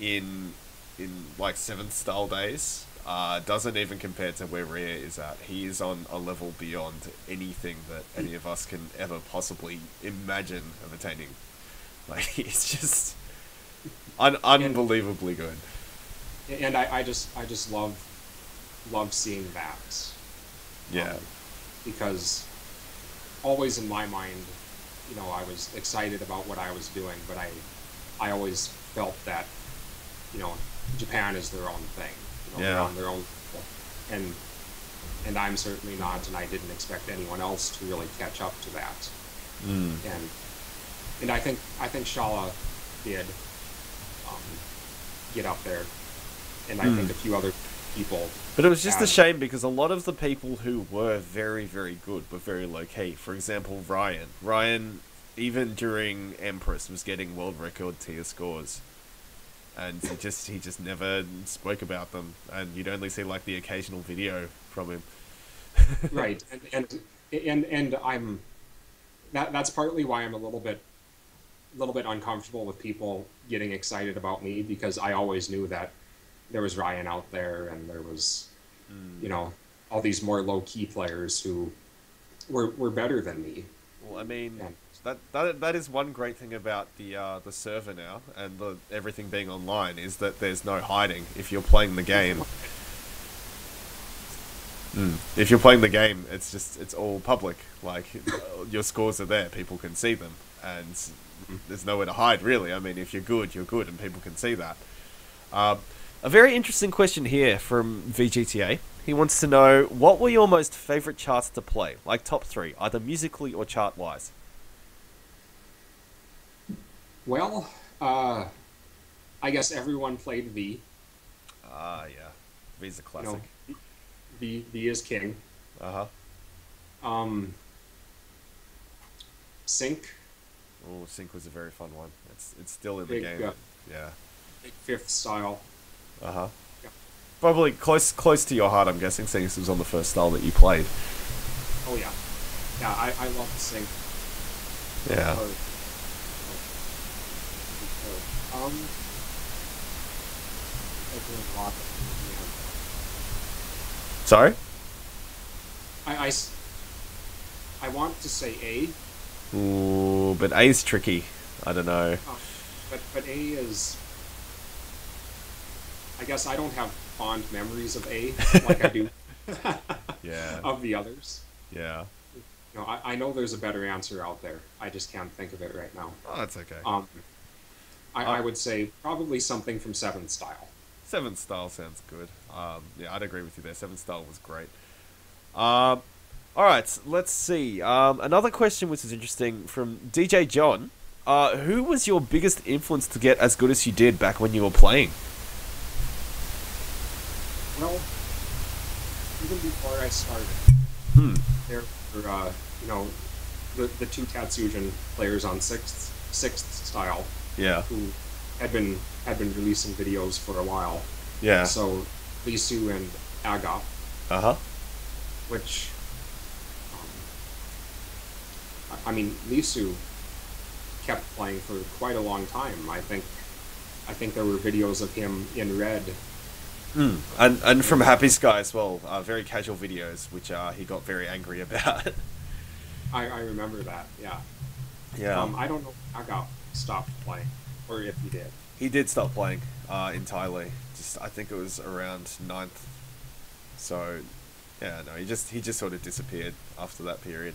in in like seventh style days uh, doesn't even compare to where Rhea is at. He is on a level beyond anything that any of us can ever possibly imagine of attaining. <laughs> Like he's just un- unbelievably good. and I, I just I just love love seeing that. Yeah. Um, because always in my mind, you know, I was excited about what I was doing, but I I always felt that, you know, Japan is their own thing. You know, they're Yeah. on their own and and I'm certainly not and I didn't expect anyone else to really catch up to that. Mm. And and I think I think Shala did um, get up there. And I Hmm. think a few other people. But it was just a shame because a lot of the people who were very, very good were very low key. For example, Ryan. Ryan, even during Empress, was getting world record tier scores, and he just he just never spoke about them. And you'd only see like the occasional video from him. <laughs> right and and and and i'm that that's partly why i'm a little bit a little bit uncomfortable with people getting excited about me because i always knew that there was ryan out there and there was you know all these more low key players who were were better than me Well, I mean, Yeah. that, that that is one great thing about the uh, the server now and the everything being online is that there's no hiding if you're playing the game. Mm. If you're playing the game, it's just it's all public. Like uh, <laughs> your scores are there, people can see them, and there's nowhere to hide really. I mean, if you're good, you're good, and people can see that. Um, a very interesting question here from VGTA. He wants to know what were your most favorite charts to play, like top three, either musically or chart wise. well uh i guess everyone played v Ah, yeah, V's a you classic. know v v is king Uh huh. um sync Oh, Sync was a very fun one. It's it's still in the game. uh, yeah. fifth style Uh huh. Yeah. Probably close close to your heart, I'm guessing, since this was on the first style that you played. oh yeah yeah i i love sync Yeah. Or- Um, I didn't lock it. Sorry. I, I I want to say A, Ooh, but A is tricky. I don't know. uh, but but A is. I guess I don't have fond memories of A <laughs> like I do Yeah. <laughs> of the others. Yeah. No, I, I know there's a better answer out there. I just can't think of it right now. Oh, that's okay. Um, I, I Uh, would say probably something from Seventh Style. Seventh style sounds good. Um, yeah, I'd agree with you there. Seventh style was great. Um, all right, let's see. Um, another question which is interesting from DJ John. Uh, who was your biggest influence to get as good as you did back when you were playing? Well, even before I started, Hmm. there were, uh, you know, the, the two Tatsujin players on sixth sixth style Yeah. who had been had been releasing videos for a while. Yeah. So Lisu and Aga, Uh huh. which um, I- I mean, Lisu kept playing for quite a long time. I think I think there were videos of him in red. Mm. And and from Happy Sky as well. Uh, very casual videos, which uh, he got very angry about. <laughs> I, I remember that. Yeah. yeah. Um, I don't know if got stopped playing, or if he did. He did stop playing uh, entirely. Just I think it was around ninth. So, yeah, no, he just he just sort of disappeared after that period.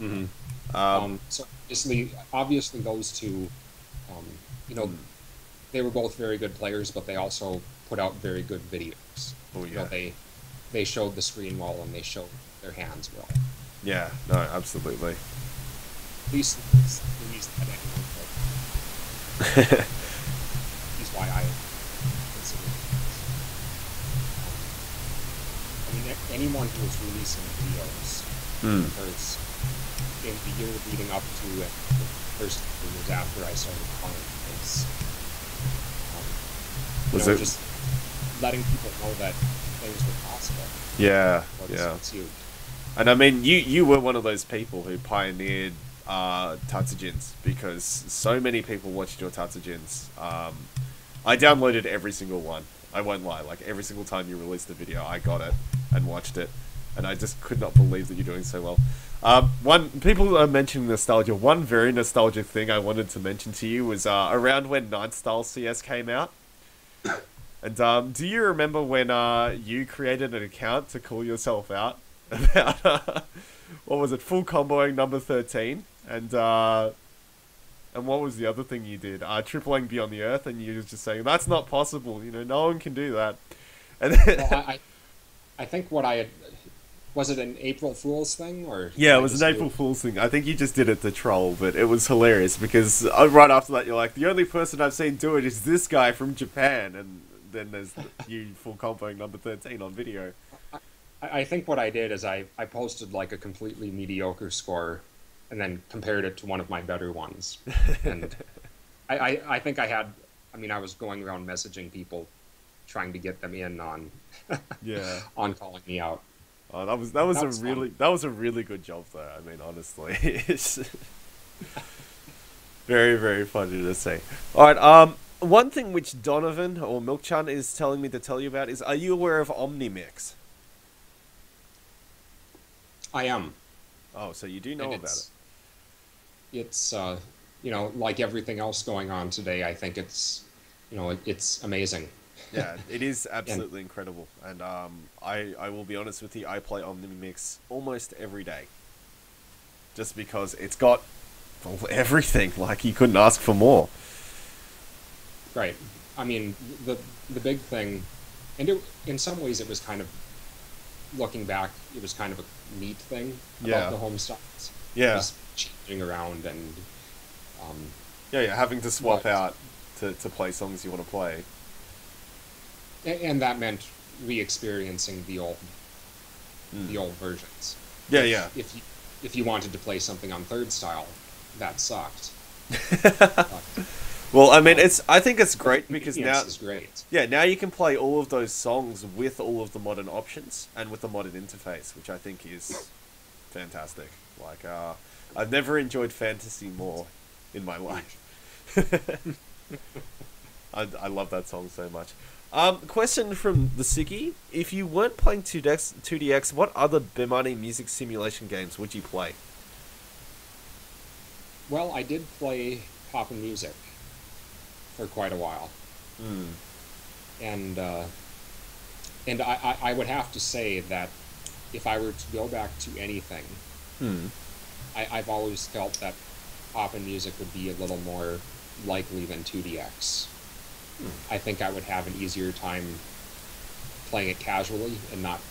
Mm-hmm. Um, Um, so obviously, obviously those two, um, you know, they were both very good players, but they also put out very good videos. oh You know, they they showed the screen well and they showed their hands well. yeah, no, absolutely. At least least that anyone. He's <laughs> why I consider. Um, I mean, anyone who was releasing videos because in the year leading up to it, the first few years after I started playing, was, um, Was know, it- just letting people know that things were possible. Yeah, yeah. huge. And I mean, you you were one of those people who pioneered uh, Tatsujins because so many people watched your Tatsujins. Um, I downloaded every single one. I won't lie. Like every single time you released a video, I got it and watched it, and I just could not believe that you're doing so well. Um, one people are mentioning nostalgia. One very nostalgic thing I wanted to mention to you was uh, around when Ninth Style CS came out. And um, do you remember when uh, you created an account to call yourself out <laughs> about uh, what was it, full comboing number thirteen, and uh, and what was the other thing you did? Uh, tripling beyond the earth, and you were just saying that's not possible. You know, no one can do that. <laughs> And then, Well, I, I, think what I had was it an April Fool's thing or yeah, it was an April Fool's thing. I think you just did it to troll, but it was hilarious because uh, right after that you're like, the only person I've seen do it is this guy from Japan, and then there's <laughs> you full comboing number thirteen on video. I, I think what I did is I, I posted like a completely mediocre score and then compared it to one of my better ones. And <laughs> I, I, I think I had, I mean, I was going around messaging people trying to get them in on <laughs> Yeah. on calling me out. Oh, that was that was That a was really fun. that was a really good job though. I mean, honestly, it's very very funny to see. All right, um, one thing which Donovan or Milkchan is telling me to tell you about is: Are you aware of Omnimix? I am. Oh, so you do know about it. it's, uh, you know, like everything else going on today, I think it's, you know, it, it's amazing. <laughs> Yeah, it is absolutely incredible, and um, I I will be honest with you, I play Omnimix almost every day, just because it's got <laughs> everything. Like you couldn't ask for more. Right. I mean, the the big thing, and it, in some ways, it was kind of looking back. It was kind of a neat thing about Yeah. the home styles. Yeah. Just changing around and um, Yeah, yeah, having to swap Right. out to, to play songs you want to play. and that meant re-experiencing the old Mm. the old versions. Yeah, yeah. If you if you wanted to play something on third style, that sucked. <laughs> But Well, I mean, it's. I think it's great because now, convenience is great. yeah, now you can play all of those songs with all of the modern options and with the modern interface, which I think is fantastic. Like, uh, I've never enjoyed fantasy more in my life. <laughs> I, I love that song so much. Um, question from the Siggy: If you weren't playing 2DX, 2DX, what other Bemani music simulation games would you play? Well, I did play pop'n music for quite a while. Hmm. and uh, and I, I, I would have to say that if I were to go back to anything, Hmm. I, I've always felt that pop'n music would be a little more likely than 2DX. I think I would have an easier time playing it casually and not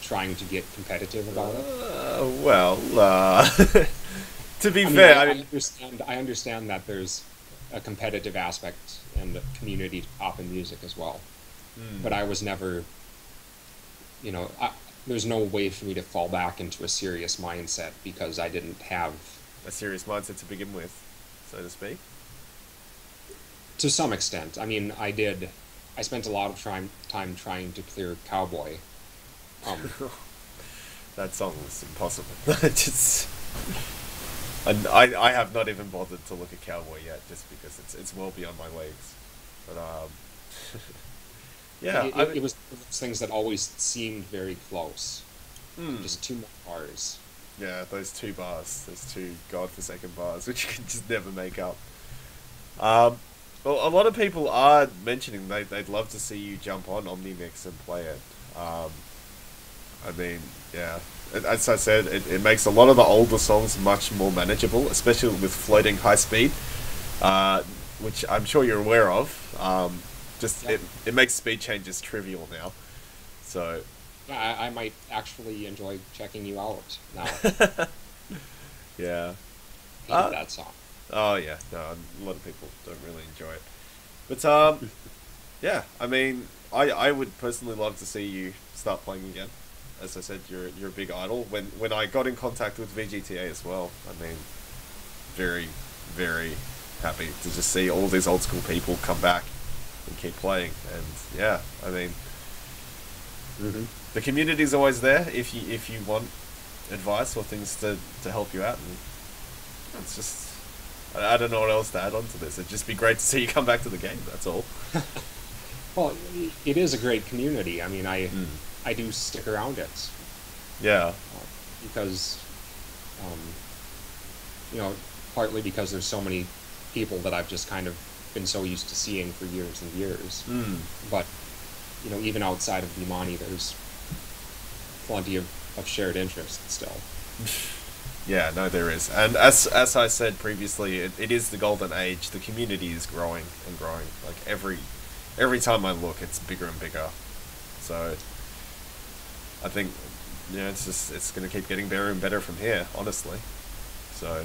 trying to get competitive about it. Uh, well, uh, <laughs> to be I fair, I, I I mean, understand. I understand that there's a competitive aspect and community to pop'n music as well. Hmm. But I was never, you know, I, there's no way for me to fall back into a serious mindset because I didn't have, a serious mindset to begin with, so to speak. to some extent. I mean, I did. I spent a lot of trying, time trying to clear Cowboy. Um, <laughs> That song was impossible. <laughs> just, I, I have not even bothered to look at Cowboy yet, just because it's it's well beyond my legs. But um, <laughs> yeah, it, I it, mean, it was those things that always seemed very close. hmm, Just two more bars. yeah, those two bars, those two godforsaken bars, <laughs> which you can just never make up. Um, well, a lot of people are mentioning they they'd love to see you jump on Omnimix and play it. Um, I mean, yeah, as I said, it, it makes a lot of the older songs much more manageable, especially with floating high speed, uh, which I'm sure you're aware of. Um, just Yeah. it, it makes speed changes trivial now. So Yeah, I, I might actually enjoy checking you out now. <laughs> yeah. Uh, that song. Oh yeah, no, a lot of people don't really enjoy it. But um, <laughs> yeah, I mean, I I would personally love to see you start playing again. As I said, you're you're a big idol. When when I got in contact with VGTA as well, I mean, very very happy to just see all these old school people come back and keep playing. And yeah, I mean, Mm-hmm. the community's always there if you if you want advice or things to, to help you out and it's just I, I don't know what else to add on to this it'd just be great to see you come back to the game that's all <laughs> Well, it is a great community. I mean, I Mm. I do stick around it yeah uh, because, um, you know, partly because there's so many people that I've just kind of been so used to seeing for years and years. mm. But you know, even outside of Bemani, there's plenty of, of shared interest still. <laughs> yeah no there is and as as I said previously it, it is the golden age the community is growing and growing like every every time I look it's bigger and bigger so I think yeah it's just it's gonna keep getting better and better from here honestly so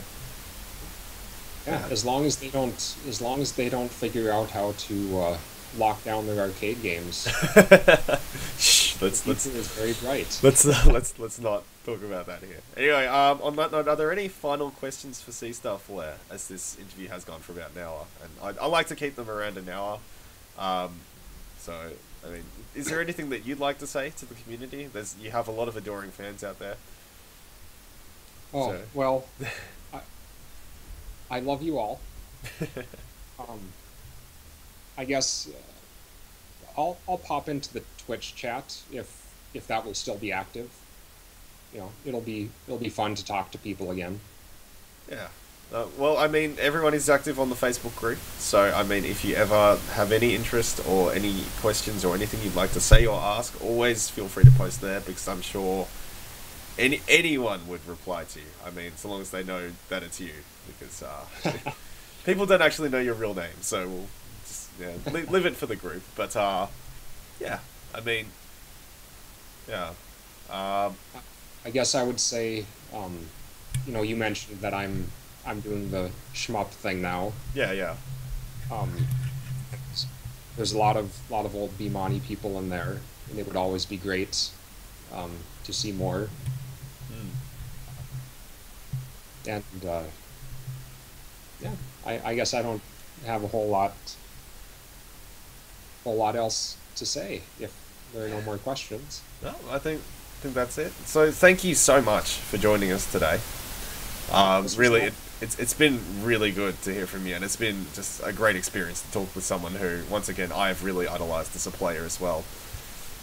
Yeah, as long as they don't, as long as they don't figure out how to uh, lock down their arcade games. <laughs> Shh, let's let's is very bright. let's uh, let's let's not talk about that here. Anyway, um, on that note, are there any final questions for C Star Flair as this interview has gone for about an hour, and I, I like to keep them around an hour. Um, so I mean, is there anything that you'd like to say to the community? There's you have a lot of adoring fans out there. Oh So- well, <laughs> I, I love you all. <laughs> Um, I guess uh, I'll I'll pop into the Twitch chat if if that will still be active. You know, it'll be it'll be fun to talk to people again. Yeah. Uh, well, I mean, everyone is active on the Facebook group, so I mean, if you ever have any interest or any questions or anything you'd like to say or ask, always feel free to post there because I'm sure any anyone would reply to you. I mean, so long as they know that it's you, because uh, <laughs> people don't actually know your real name, so we'll just yeah, leave, leave it for the group. But uh, yeah, I mean, yeah. Um, I guess I would say, um, you know, you mentioned that I'm I'm doing the shmup thing now. yeah, yeah. Um, there's a lot of lot of old Bemani people in there, and it would always be great um, to see more. Mm. And uh, yeah, I, I guess I don't have a whole lot whole lot else to say if there are no more questions. No, I think I think that's it. So thank you so much for joining us today. Um, This was really, it, it's it's been really good to hear from you, and it's been just a great experience to talk with someone who, once again, I have really idolized as a player as well.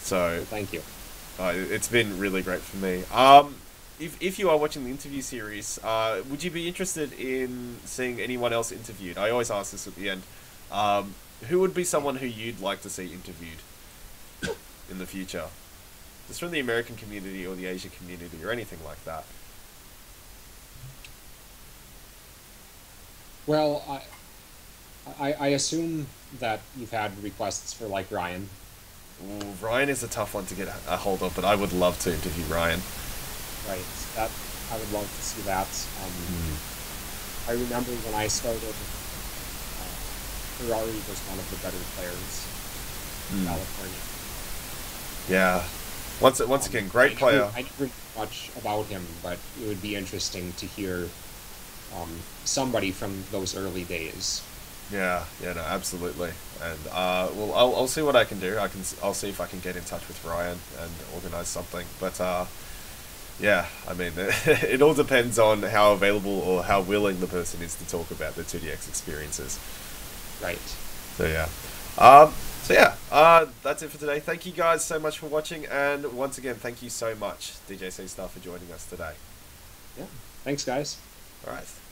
So Thank you. uh, it- it's been really great for me. Um, if, if you are watching the interview series, uh, would you be interested in seeing anyone else interviewed? I always ask this at the end. Um, who would be someone who you'd like to see interviewed <coughs> in the future? Just from the American community or the Asia community or anything like that. Well, I, I I assume that you've had requests for like Ryan. Ooh, Ryan is a tough one to get a hold of, but I would love to interview Ryan. Right. That I would love to see that. Um, I remember when I started, uh, Ferrari was one of the better players in Mm. California. Yeah. Once once Um, again, great I player. Never, I never knew much about him, but it would be interesting to hear um, somebody from those early days. Yeah, yeah, no, absolutely. And uh, well, I'll, I'll see what I can do. I can I'll see if I can get in touch with Ryan and organize something. But uh, yeah, I mean, <laughs> it all depends on how available or how willing the person is to talk about their 2DX experiences. Right. So yeah, um, so yeah, uh, that's it for today. Thank you guys so much for watching, and once again, thank you so much, DJ CSTA, for joining us today. Yeah. Thanks, guys. All right.